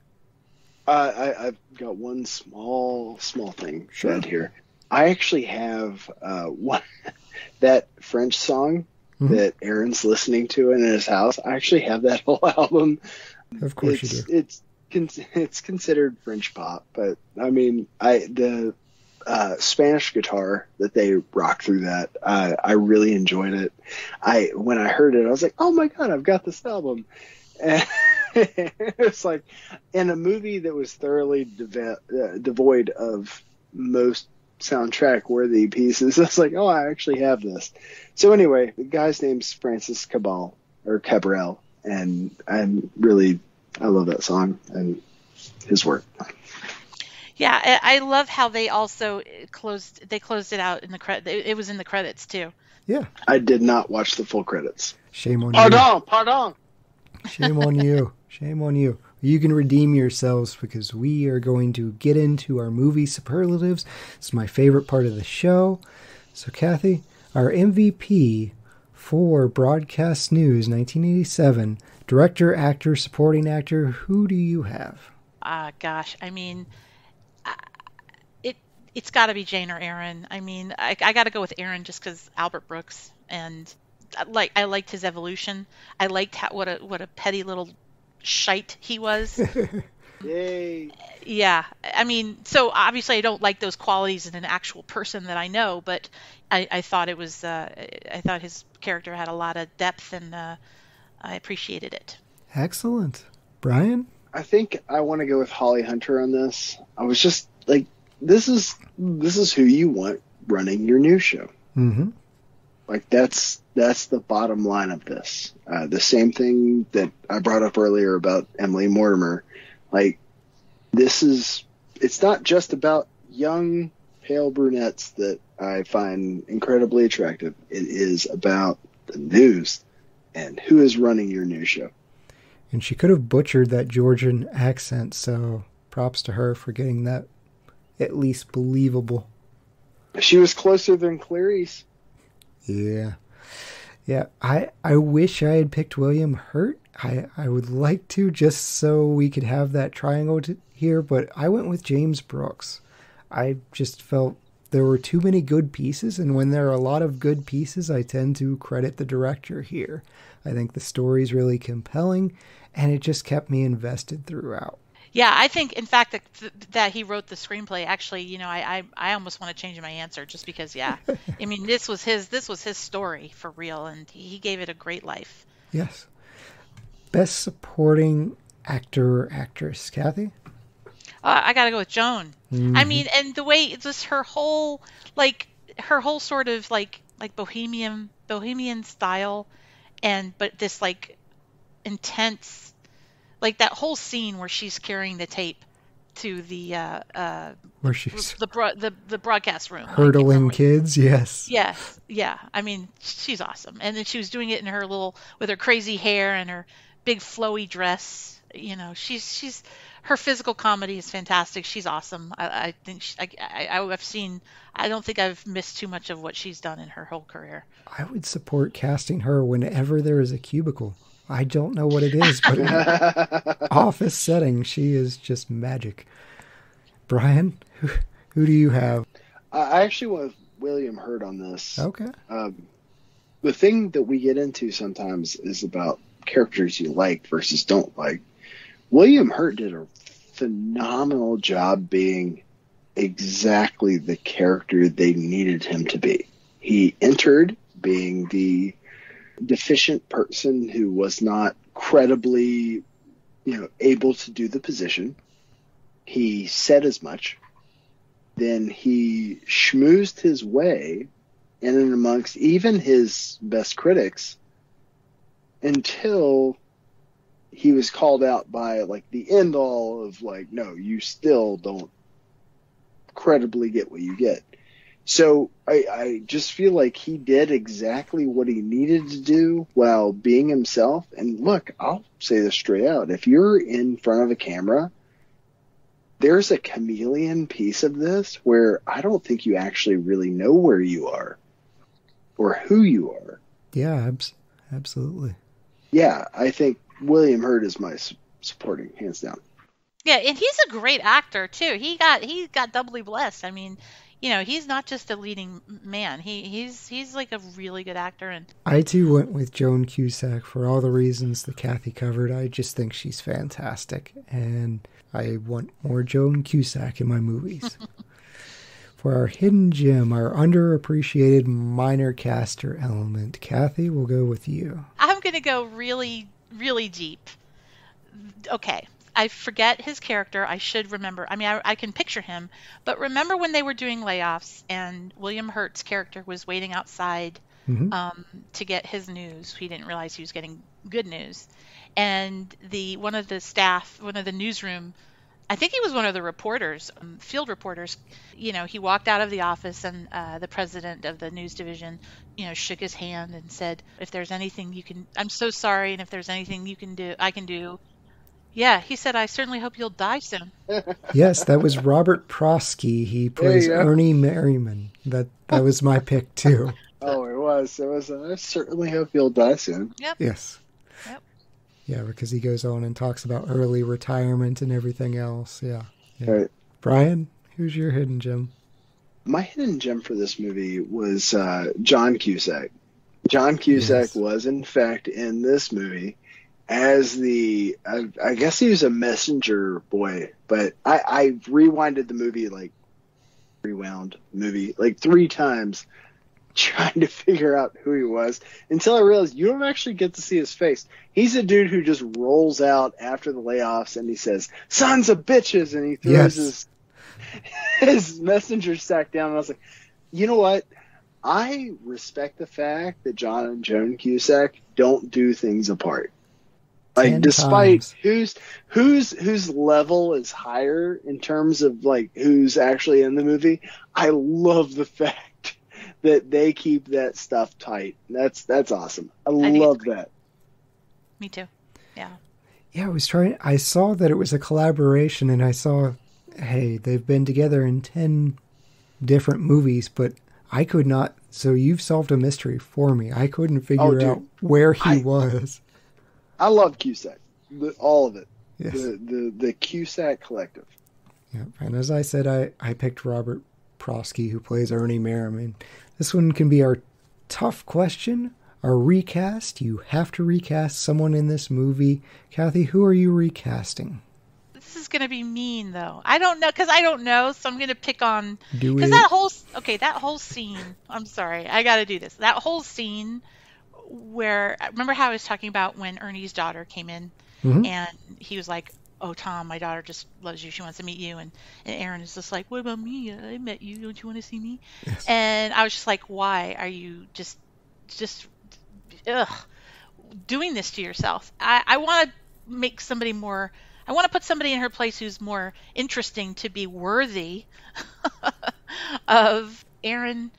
Uh, I, I've got one small small thing Sure. sure. here. I actually have uh, one that French song Mhm. that Aaron's listening to in his house. I actually have that whole album. Of course it's, you do. It's it's considered French pop, but I mean, I the uh, Spanish guitar that they rock through that, uh, I really enjoyed it. I when I heard it, I was like, oh my god, I've got this album. And it's like in a movie that was thoroughly deve- uh, devoid of most soundtrack worthy pieces. I was like, oh, I actually have this. So anyway, the guy's name's Francis Cabal or Cabral, and I'm really I love that song and his work. Yeah, I I love how they also closed. They closed it out in the credit. It it was in the credits too. Yeah. I did not watch the full credits. Shame on you. Pardon, pardon. Shame on you. Shame on you. You can redeem yourselves because we are going to get into our movie superlatives. It's my favorite part of the show. So, Kathy, our MVP for Broadcast News 1987 director, actor, supporting actor, who do you have? Ah, gosh, I mean, uh, it it's got to be Jane or Aaron. I mean, I, I got to go with Aaron just because Albert Brooks and like I liked his evolution. I liked how, what a what a petty little shite he was. Yay. yeah, I mean, so obviously I don't like those qualities in an actual person that I know, but I, I thought it was uh, I thought his character had a lot of depth and uh, I appreciated it. Excellent. Bryan? I think I want to go with Holly Hunter on this. I was just like, this is this is who you want running your new show. Mm-hmm. Like that's that's the bottom line of this. Uh, the same thing that I brought up earlier about Emily Mortimer. Like this is it's not just about young pale brunettes that I find incredibly attractive. It is about the news and who is running your news show. And she could have butchered that Georgian accent, so props to her for getting that at least believable. She was closer than Clarice. Yeah. Yeah, I I wish I had picked William Hurt. I I would like to just so we could have that triangle to, here, but I went with James Brooks. I just felt there were too many good pieces and when there are a lot of good pieces, I tend to credit the director here. I think the story's really compelling and it just kept me invested throughout. Yeah, I think in fact that that he wrote the screenplay. Actually, you know, I I, I almost want to change my answer just because. Yeah, I mean this was his this was his story for real, and he gave it a great life. Yes. Best supporting actor or actress, Kathy? Uh, I gotta go with Joan. I Mhm. mean, and the way just her whole like her whole sort of like like bohemian bohemian style, and but this like intense, like that whole scene where she's carrying the tape to the uh, uh, Where she's the bro- the the broadcast room. Hurdling what- kids, yes. Yes, yeah. I mean, she's awesome, and then she was doing it in her little with her crazy hair and her big flowy dress. You know, she's she's her physical comedy is fantastic. She's awesome. I, I think she, I, I I've seen. I don't think I've missed too much of what she's done in her whole career. I would support casting her whenever there is a cubicle. I don't know what it is, but in office setting, she is just magic. Bryan, who, who do you have? I actually with William Hurt on this. Okay. Um, the thing that we get into sometimes is about characters you like versus don't like. William Hurt did a phenomenal job being exactly the character they needed him to be. He entered being the deficient person who was not credibly, you know, able to do the position. He said as much. Then he schmoozed his way in and amongst even his best critics until he was called out by like the end all of like, no, you still don't credibly get what you get. So I, I just feel like he did exactly what he needed to do while being himself. And look, I'll say this straight out. If you're in front of a camera, there's a chameleon piece of this where I don't think you actually really know where you are or who you are. Yeah, abs- absolutely. Yeah, I think William Hurt is my supporting, hands down. Yeah, and he's a great actor too. He got he got doubly blessed. I mean, you know, he's not just a leading man. He he's he's like a really good actor and I too went with Joan Cusack for all the reasons that Kathy covered. I just think she's fantastic and I want more Joan Cusack in my movies. for our hidden gem, our underappreciated minor caster element, Kathy, we'll go with you. I'm going to go really really deep. Okay, I forget his character. I should remember. I mean, I, I, can picture him, but remember when they were doing layoffs and William Hurt's character was waiting outside mm-hmm. um, to get his news. He didn't realize he was getting good news, and the one of the staff, one of the newsroom, I think he was one of the reporters, um, field reporters. You know, he walked out of the office, and uh, the president of the news division, you know, shook his hand and said, "If there's anything you can, I'm so sorry, and if there's anything you can do, I can do." Yeah, he said, I certainly hope you'll die soon. yes, that was Robert Prosky. He plays Ernie Merriman. That that was my pick too. oh, it was. It was. Uh, I certainly hope you'll die soon. Yep. Yes. Yep. Yeah, because he goes on and talks about early retirement and everything else. Yeah. yeah. Right. Bryan, who's your hidden gem? My hidden gem for this movie was uh, John Cusack. John Cusack yes. was, in fact, in this movie as the I, I, guess he was a messenger boy, but I, I rewinded the movie like rewound movie like three times trying to figure out who he was until I realized you don't actually get to see his face. He's a dude who just rolls out after the layoffs and he says, Sons of bitches and he throws yes. his his messenger sack down and I was like, you know what? I respect the fact that John and Joan Cusack don't do things apart. Like despite times. who's who's whose level is higher in terms of like who's actually in the movie, I love the fact that they keep that stuff tight. That's that's awesome. I, I love that. Me too. Yeah. Yeah, I was trying I saw that it was a collaboration and I saw hey, they've been together in 10 different movies, but I could not so you've solved a mystery for me. I couldn't figure oh, out where he I, was. I love Cusack, the, all of it. Yes. The, the the Cusack collective. Yeah, and as I said, I I picked Robert Prosky, who plays Ernie Merriman. This one can be our tough question, our recast. You have to recast someone in this movie. Kathy, who are you recasting? This is gonna be mean though. I don't know because I don't know, so I'm gonna pick on because that whole okay that whole scene. I'm sorry, I got to do this. That whole scene where remember how I was talking about when Ernie's daughter came in mm-hmm. and he was like, "Oh, Tom, my daughter just loves you. She wants to meet you." And, and Aaron is just like, "What about me? I met you. Don't you want to see me?" Yes. And I was just like, "Why are you just just ugh doing this to yourself? I I want to make somebody more." I want to put somebody in her place who's more interesting to be worthy of Aaron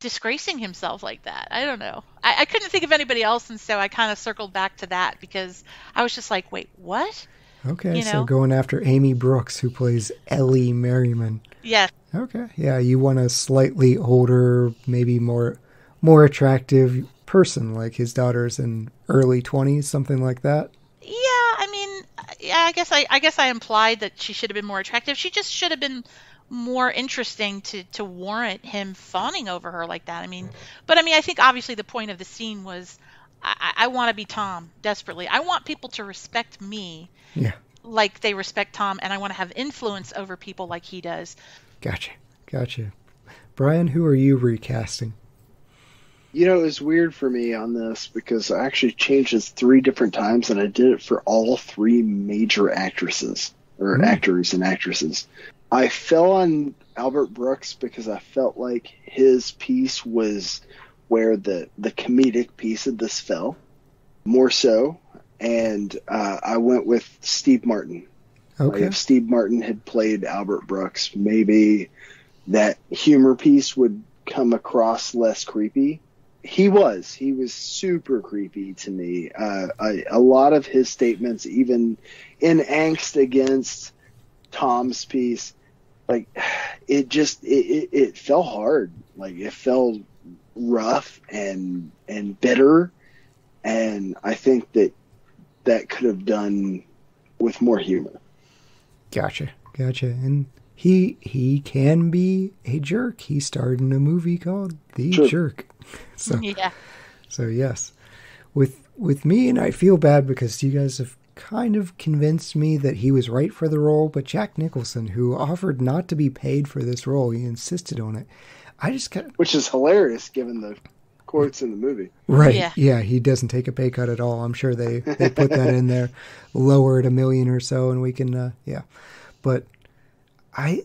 disgracing himself like that. I don't know. I, I couldn't think of anybody else, and so I kind of circled back to that because I was just like, wait, what? Okay, you know? so going after Amy Brooks, who plays Ellie Merriman. Yes. Okay, yeah, you want a slightly older, maybe more more attractive person, like his daughter's in early twenties, something like that. Yeah, I mean, yeah, I guess I, I guess I implied that she should have been more attractive. She just should have been more interesting to to warrant him fawning over her like that. I mean, but I mean, I think obviously the point of the scene was I, I want to be Tom desperately. I want people to respect me. Yeah. Like they respect Tom, and I want to have influence over people like he does. Gotcha. Gotcha. Bryan, who are you recasting? You know, it was weird for me on this because I actually changed this three different times, and I did it for all three major actresses or mm. actors and actresses. I fell on Albert Brooks because I felt like his piece was where the the comedic piece of this fell more so, and uh, I went with Steve Martin. Okay. Like if Steve Martin had played Albert Brooks, maybe that humor piece would come across less creepy. He was. He was super creepy to me. Uh, a, a lot of his statements, even in angst against Tom's piece, like it just it, it, it fell hard. Like it felt rough and and bitter, and I think that that could have done with more humor. Gotcha, gotcha. And he he can be a jerk. He starred in a movie called The Sure. Jerk. So Yeah. so yes, with with me, and I feel bad because you guys have kind of convinced me that he was right for the role. But Jack Nicholson, who offered not to be paid for this role, he insisted on it. I just got which is hilarious given the quotes in the movie. Right. Yeah. Yeah. he doesn't take a pay cut at all. I'm sure they, they put that in there, lower it a million or so, and we can, uh, yeah. But I,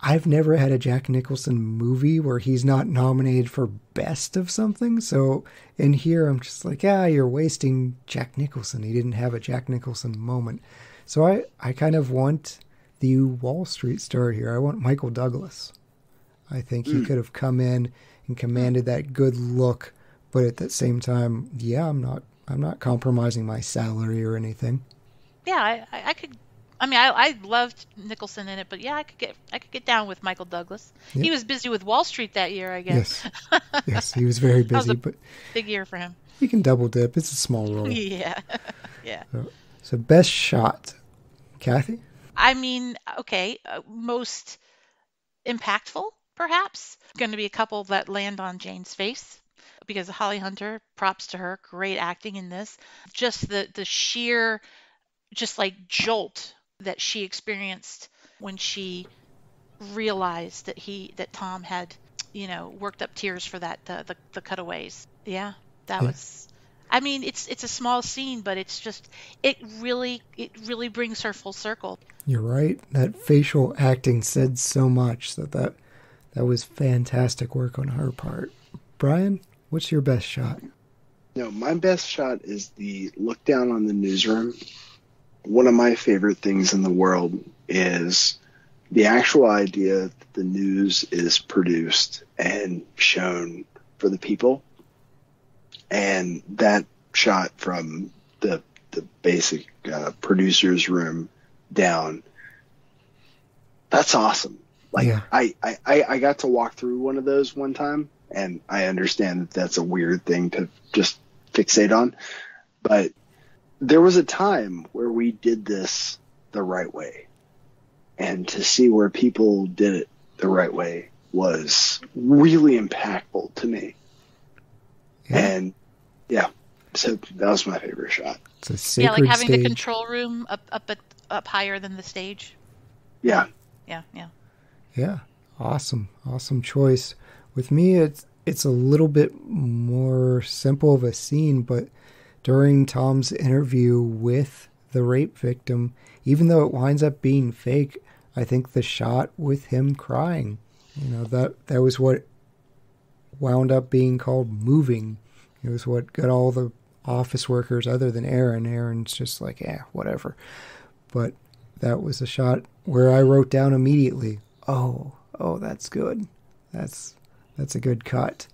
I've never had a Jack Nicholson movie where he's not nominated for best of something. So in here, I'm just like, ah, you're wasting Jack Nicholson. He didn't have a Jack Nicholson moment. So I, I kind of want the Wall Street star here. I want Michael Douglas. I think he could have come in and commanded that good look, but at the same time, yeah, I'm not I'm not compromising my salary or anything. Yeah, I, I, I could. I mean, I, I loved Nicholson in it, but yeah, I could get I could get down with Michael Douglas. He was busy with Wall Street that year, I guess. Yes. yes, he was very was busy, a- but Big year for him. he can double dip. It's a small role. Yeah, yeah. So best shot. Kathy? I mean, okay, uh, most impactful, perhaps. Going to be a couple that land on Jane's face because Holly Hunter, props to her, great acting in this. Just the the sheer, just like jolt that she experienced when she realized that he that Tom had, you know, worked up tears for that the the, the cutaways. Yeah, that Yeah. was. I mean, it's it's a small scene, but it's just it really it really brings her full circle. You're right. That facial acting said so much that that, that was fantastic work on her part. Bryan, what's your best shot? No, my best shot is the look down on the newsroom. One of my favorite things in the world is the actual idea that the news is produced and shown for the people. And that shot from the the basic uh, producer's room down, that's awesome. Like Yeah. I, I, I got to walk through one of those one time, and I understand that that's a weird thing to just fixate on, but there was a time where we did this the right way, and to see where people did it the right way was really impactful to me. Yeah. And yeah, so that was my favorite shot. It's a sacred yeah, like having stage. the control room up up at, up higher than the stage. Yeah, Yeah, yeah. Yeah, awesome, awesome choice. With me, it's it's a little bit more simple of a scene, but during Tom's interview with the rape victim, even though it winds up being fake, I think the shot with him crying, you know, that that was what wound up being called moving. It was what got all the office workers, other than Aaron. Aaron's just like, yeah, whatever. But that was a shot where I wrote down immediately, oh, oh, that's good. That's that's a good cut.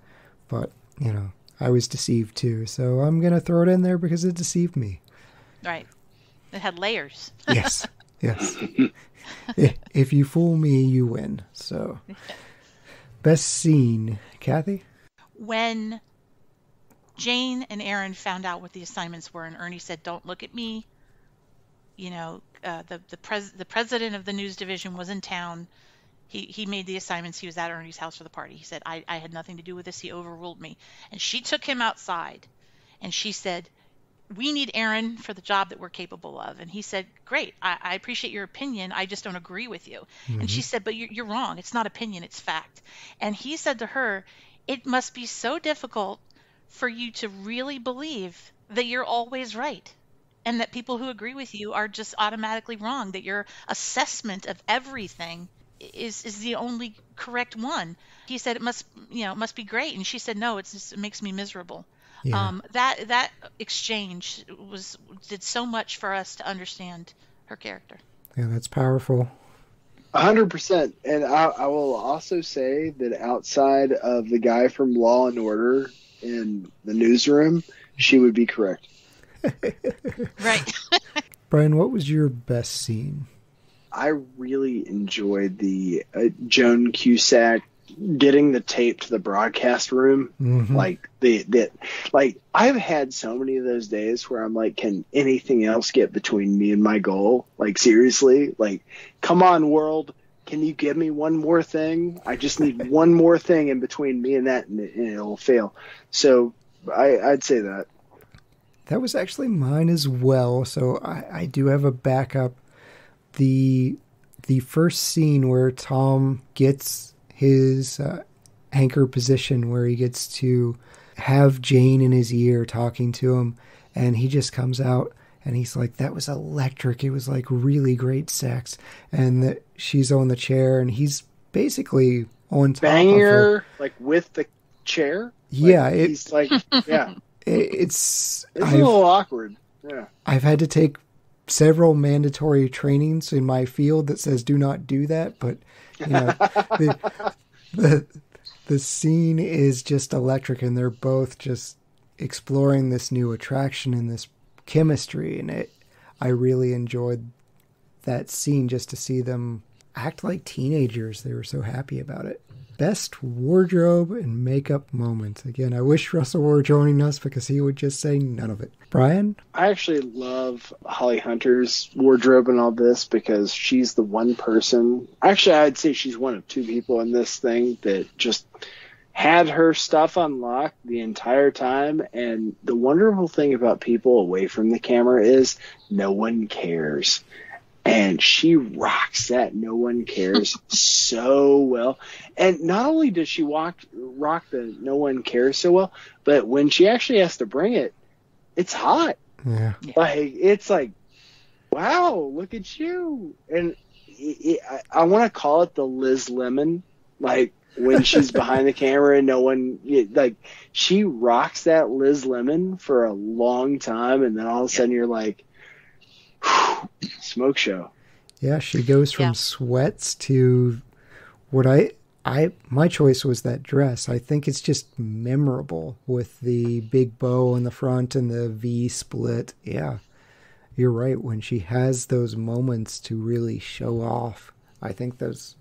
But, you know, I was deceived too, so I'm gonna throw it in there because it deceived me. Right. It had layers. Yes. yes. If you fool me, you win. So best scene, Kathy? when Jane and Aaron found out what the assignments were, and Ernie said, "Don't look at me." You know, uh, the the pres the president of the news division was in town. He he made the assignments. He was at Ernie's house for the party. He said, "I I had nothing to do with this. He overruled me." And she took him outside, and she said, "We need Aaron for the job that we're capable of." And he said, "Great. I, I appreciate your opinion. I just don't agree with you." And she mm-hmm. said, "But you're, you're wrong. It's not opinion. It's fact." And he said to her, "It must be so difficult for you to really believe that you're always right." And that people who agree with you are just automatically wrong. That your assessment of everything is is the only correct one. He said it must you know it must be great, and she said no, it's just, it makes me miserable. Yeah. Um, that that exchange was did so much for us to understand her character. Yeah, that's powerful. hundred percent. And I, I will also say that outside of the guy from Law and Order in the newsroom, she would be correct. Right. Bryan, what was your best scene? I really enjoyed the uh, Joan Cusack getting the tape to the broadcast room. Mhm. Like the the like I've had so many of those days where I'm like, can anything else get between me and my goal? Like seriously, like come on world, can you give me one more thing? I just need one more thing in between me and that, and, it, and it'll fail. So I, I'd say that. That was actually mine as well. So I, I do have a backup. The the first scene where Tom gets his uh, anchor position, where he gets to have Jane in his ear talking to him, and he just comes out and he's like, "That was electric. It was like really great sex." And the, she's on the chair, and he's basically on top Banging of her. like with the chair. Like, Yeah, it- he's like, yeah, It, it's it's a I've- little awkward. Yeah. I've had to take several mandatory trainings in my field that says do not do that, but you know, the, the the scene is just electric, and they're both just exploring this new attraction and this chemistry, and it. I really enjoyed that scene just to see them act like teenagers. They were so happy about it. Best wardrobe and makeup moment. Again, I wish Russell were joining us because he would just say none of it. Bryan? I actually love Holly Hunter's wardrobe and all this because she's the one person. Actually, I'd say she's one of two people in this thing that just had her stuff unlocked the entire time. And the wonderful thing about people away from the camera is no one cares. And she rocks that no one cares so well. And not only does she walk, rock the no one cares so well, but when she actually has to bring it, it's hot. Yeah. Like it's like, wow, look at you. And it, it, I, I want to call it the Liz Lemon, like when she's behind the camera and no one it- like she rocks that Liz Lemon for a long time, and then all of a sudden you're like, whew, smoke show. Yeah, she goes from Yeah. sweats to what I I my choice was that dress. I think it's just memorable with the big bow in the front and the V split. Yeah. You're right when she has those moments to really show off. I think those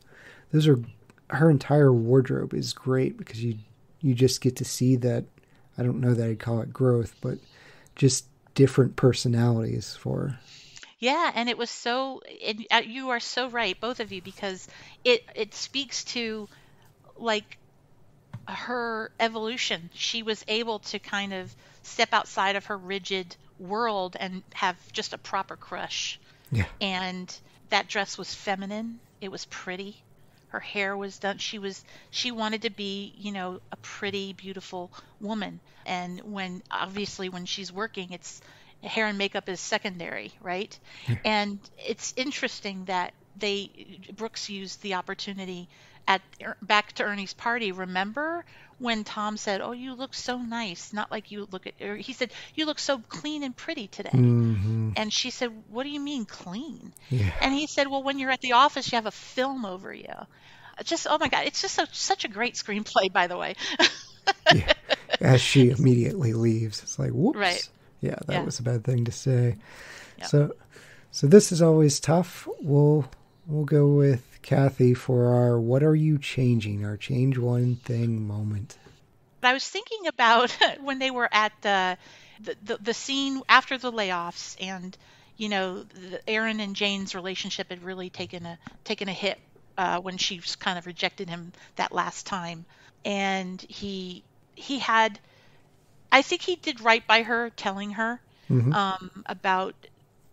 those are her entire wardrobe is great because you you just get to see that I don't know that I'd call it growth, but just different personalities for her. Yeah, and it was so. It, uh, you are so right, both of you, because it it speaks to like her evolution. She was able to kind of step outside of her rigid world and have just a proper crush. Yeah. And that dress was feminine. It was pretty. Her hair was done. She was she wanted to be, you know, a pretty, beautiful woman. And when obviously when she's working, it's hair and makeup is secondary, right? And it's interesting that they Brooks used the opportunity at Er- back to Ernie's party. Remember when Tom said, "Oh, you look so nice," not like you look at. Or he said, "You look so clean and pretty today." hmm And she said, "What do you mean clean?" Yeah. And he said, "Well, when you're at the office, you have a film over you." Just oh my god, it's just a, such a great screenplay, by the way. yeah. As she immediately leaves, it's like whoops. Right. Yeah, that Yeah. was a bad thing to say. Yep. So, so this is always tough. We'll we'll go with Kathy for our "What are you changing?" Our change one thing moment. But I was thinking about when they were at the, the the the scene after the layoffs, and you know, the, Aaron and Jane's relationship had really taken a taken a hit uh, when she was kind of rejected him that last time, and he he had, I think he did right by her, telling her Mhm. um, about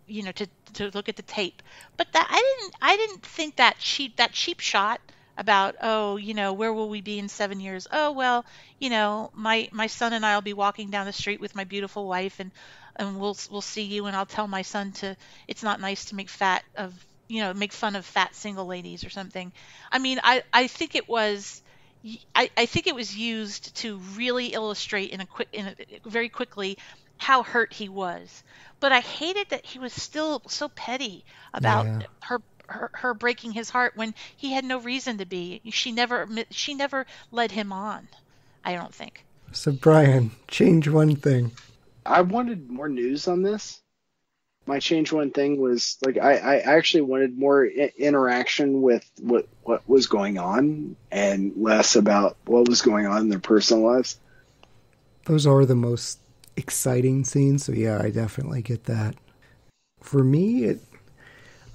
you know to to look at the tape, but that I didn't I didn't think that cheap that cheap shot about oh you know where will we be in seven years? Oh well you know my my son and i'll be walking down the street with my beautiful wife and and we'll we'll see you and i'll tell my son to it's not nice to make fat of you know make fun of fat single ladies or something. I mean i i think it was I, I think it was used to really illustrate in a quick in a, very quickly how hurt he was but i hated that he was still so petty about Yeah. her her, her breaking his heart when he had no reason to be. She never she never led him on. I don't think. So Bryan, change one thing. I wanted more news on this. My change one thing was like I, I actually wanted more I- interaction with what what was going on and less about what was going on in their personal lives. Those are the most exciting scenes, so yeah, I definitely get that. For me, it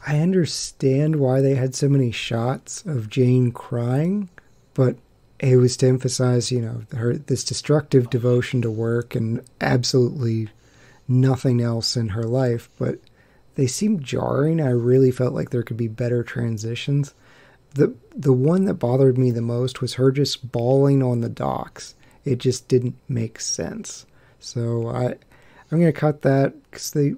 I understand why they had so many shots of Jane crying, but it was to emphasize, you know, her this destructive devotion to work and absolutely nothing else in her life, but they seemed jarring. I really felt like there could be better transitions. The the one that bothered me the most was her just bawling on the docks. It just didn't make sense. So I I'm to cut that cuz they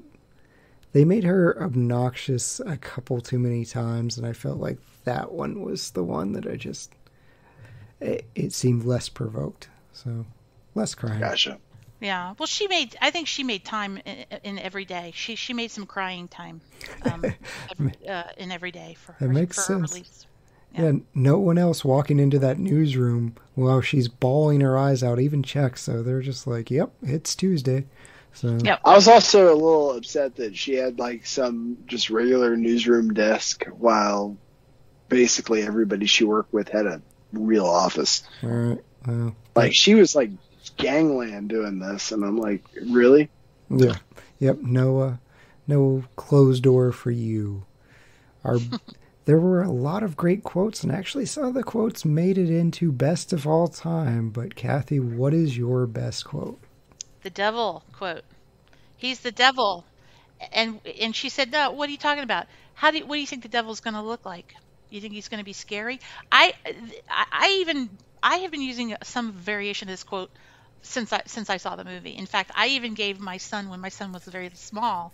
they made her obnoxious a couple too many times and I felt like that one was the one that I just it, it seemed less provoked. So less crying. Gotcha. Yeah. Well, she made. I think she made time in, in every day. She she made some crying time, um, every, uh, in every day for her. That makes for her sense. release. Yeah, no one else walking into that newsroom while she's bawling her eyes out even checks. So they're just like, "Yep, it's Tuesday." So Yep. I was also a little upset that she had like some just regular newsroom desk while basically everybody she worked with had a real office. all right, well, Like she was like gangland doing this, and I'm like, really? yeah, yep, no, uh, no closed door for you. Our there were a lot of great quotes, and actually some of the quotes made it into best of all time. But Kathy, what is your best quote? The devil quote. He's the devil, and and she said, "No, what are you talking about? How do you, what do you think the devil's going to look like? You think he's going to be scary?" I, I I even I have been using some variation of this quote since I since I saw the movie. In fact, I even gave my son when my son was very small.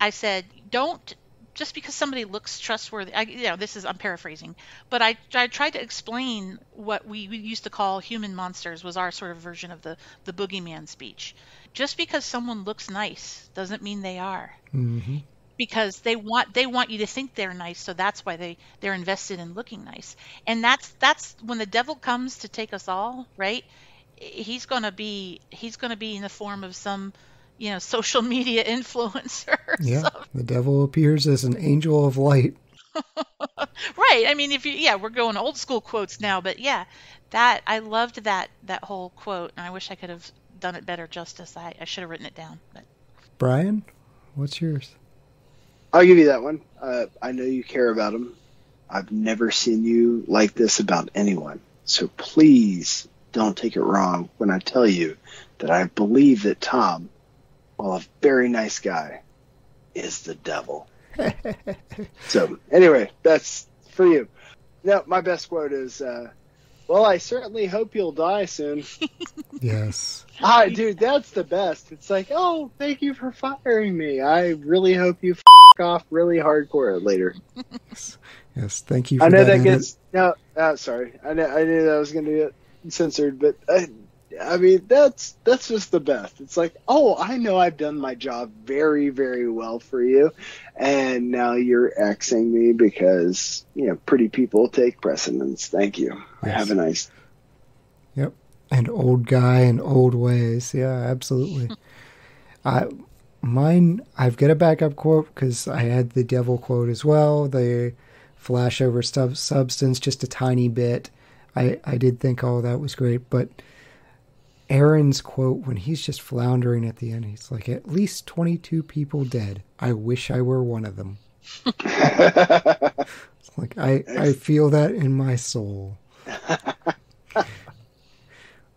I said, "Don't just because somebody looks trustworthy." I, you know, this is I'm paraphrasing, but I I tried to explain what we, we used to call human monsters was our sort of version of the the boogeyman speech. Just because someone looks nice doesn't mean they are hmm because they want they want you to think they're nice so that's why they they're invested in looking nice and that's that's when the devil comes to take us all right he's going to be he's going to be in the form of some you know social media influencer Yeah, something. the devil appears as an angel of light. right i mean if you yeah we're going old school quotes now but yeah that i loved that that whole quote and i wish i could have done it better justice i, I should have written it down but Bryan, what's yours? I'll give you that one. Uh, I know you care about him. I've never seen you like this about anyone. So please don't take it wrong when I tell you that I believe that Tom, while a very nice guy, is the devil. so anyway, that's for you. Now, my best quote is, uh, "Well, I certainly hope you'll die soon." Yes. ah, dude, that's the best. It's like, oh, thank you for firing me. I really hope you f- off really hardcore later. Yes, Yes. thank you for I know that edit. gets no. Uh, sorry, I know I knew that was going to get censored, but I, I mean that's that's just the best. It's like, oh, I know I've done my job very very well for you, and now you're axing me because you know pretty people take precedence. Thank you. Yes. Have a nice. Yep. And old guy and old ways. Yeah, absolutely. I mine I've got a backup quote because I had the devil quote as well. The flash over sub- substance just a tiny bit. I I did think oh that was great, but Aaron's quote when he's just floundering at the end, he's like, "At least twenty-two people dead. I wish I were one of them." It's like I I feel that in my soul.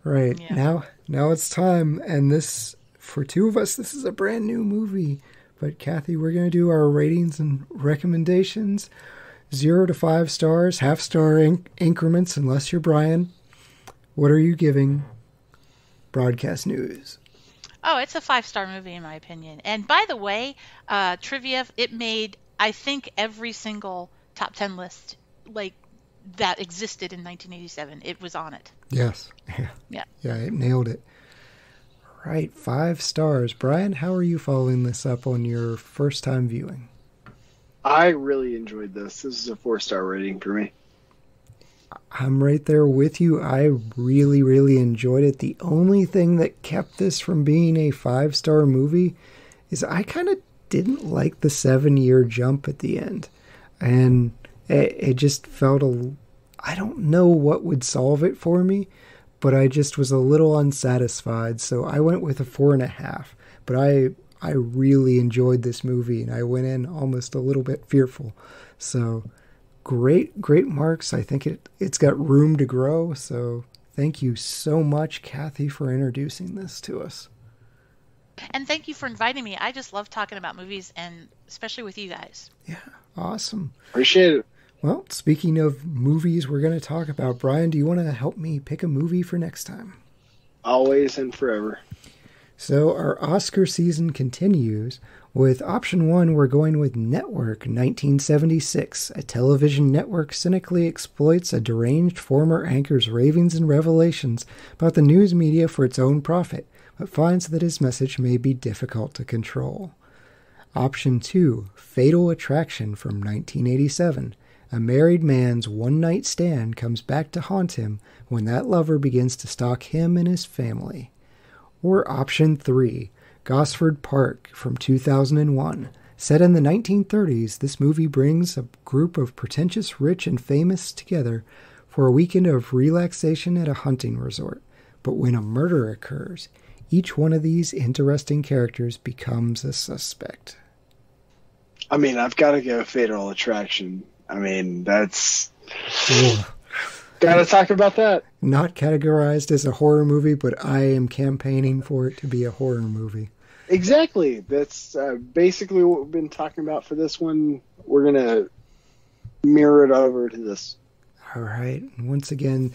right Yeah. now now it's time, and this for two of us this is a brand new movie. But Kathy, we're gonna do our ratings and recommendations. Zero to five stars, half star inc- increments, unless you're Bryan. What are you giving broadcast news? Oh, it's a five star movie in my opinion. And by the way, uh, trivia it made I think every single top ten list like that existed in 1987. It was on it. Yes. Yeah. Yeah. Yeah, it nailed it. Right, five stars. Bryan, how are you following this up on your first time viewing? I really enjoyed this. This is a four star rating for me. I'm right there with you. I really, really enjoyed it. The only thing that kept this from being a five star movie is I kind of didn't like the seven year jump at the end. And it, it just felt a. I don't know what would solve it for me, but I just was a little unsatisfied. So I went with a four and a half. But I I really enjoyed this movie and I went in almost a little bit fearful. So great, great marks. I think it it's got room to grow. So thank you so much, Kathy, for introducing this to us. And thank you for inviting me. I just love talking about movies and especially with you guys. Yeah, awesome. Appreciate it. Well, speaking of movies we're going to talk about, Bryan, do you want to help me pick a movie for next time? Always and forever. So our Oscar season continues. With option one, we're going with Network 1976. A television network cynically exploits a deranged former anchor's ravings and revelations about the news media for its own profit, but finds that his message may be difficult to control. Option two, Fatal Attraction from 1987. A married man's one night stand comes back to haunt him when that lover begins to stalk him and his family. Or option three, Gosford Park from 2001. Set in the 1930s, this movie brings a group of pretentious rich and famous together for a weekend of relaxation at a hunting resort. But when a murder occurs, each one of these interesting characters becomes a suspect. I mean, I've got to go Fatal Attraction. I mean, that's. Gotta talk about that. Not categorized as a horror movie, but I am campaigning for it to be a horror movie. Exactly. That's uh, basically what we've been talking about for this one. We're gonna mirror it over to this. All right. Once again,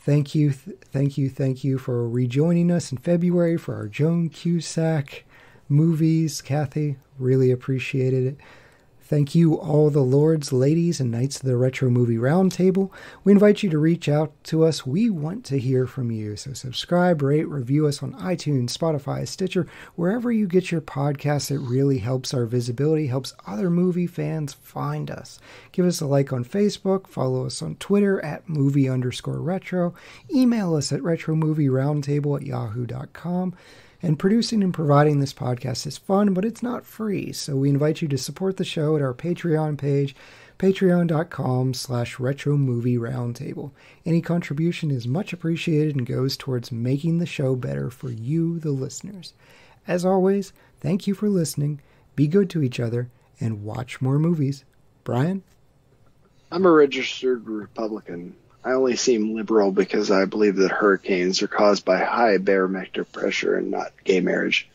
thank you, th- thank you, thank you for rejoining us in February for our Joan Cusack movies. Kathy, really appreciated it. Thank you, all the lords, ladies, and knights of the Retro Movie Roundtable. We invite you to reach out to us. We want to hear from you. So subscribe, rate, review us on iTunes, Spotify, Stitcher, wherever you get your podcasts. It really helps our visibility, helps other movie fans find us. Give us a like on Facebook, follow us on Twitter at movie underscore retro, email us at retromovieroundtable at yahoo.com. And producing and providing this podcast is fun, but it's not free. So we invite you to support the show at our Patreon page, patreon.com slash retro movie roundtable. Any contribution is much appreciated and goes towards making the show better for you, the listeners. As always, thank you for listening. Be good to each other and watch more movies. Bryan? I'm a registered Republican. I only seem liberal because I believe that hurricanes are caused by high barometric pressure and not gay marriage.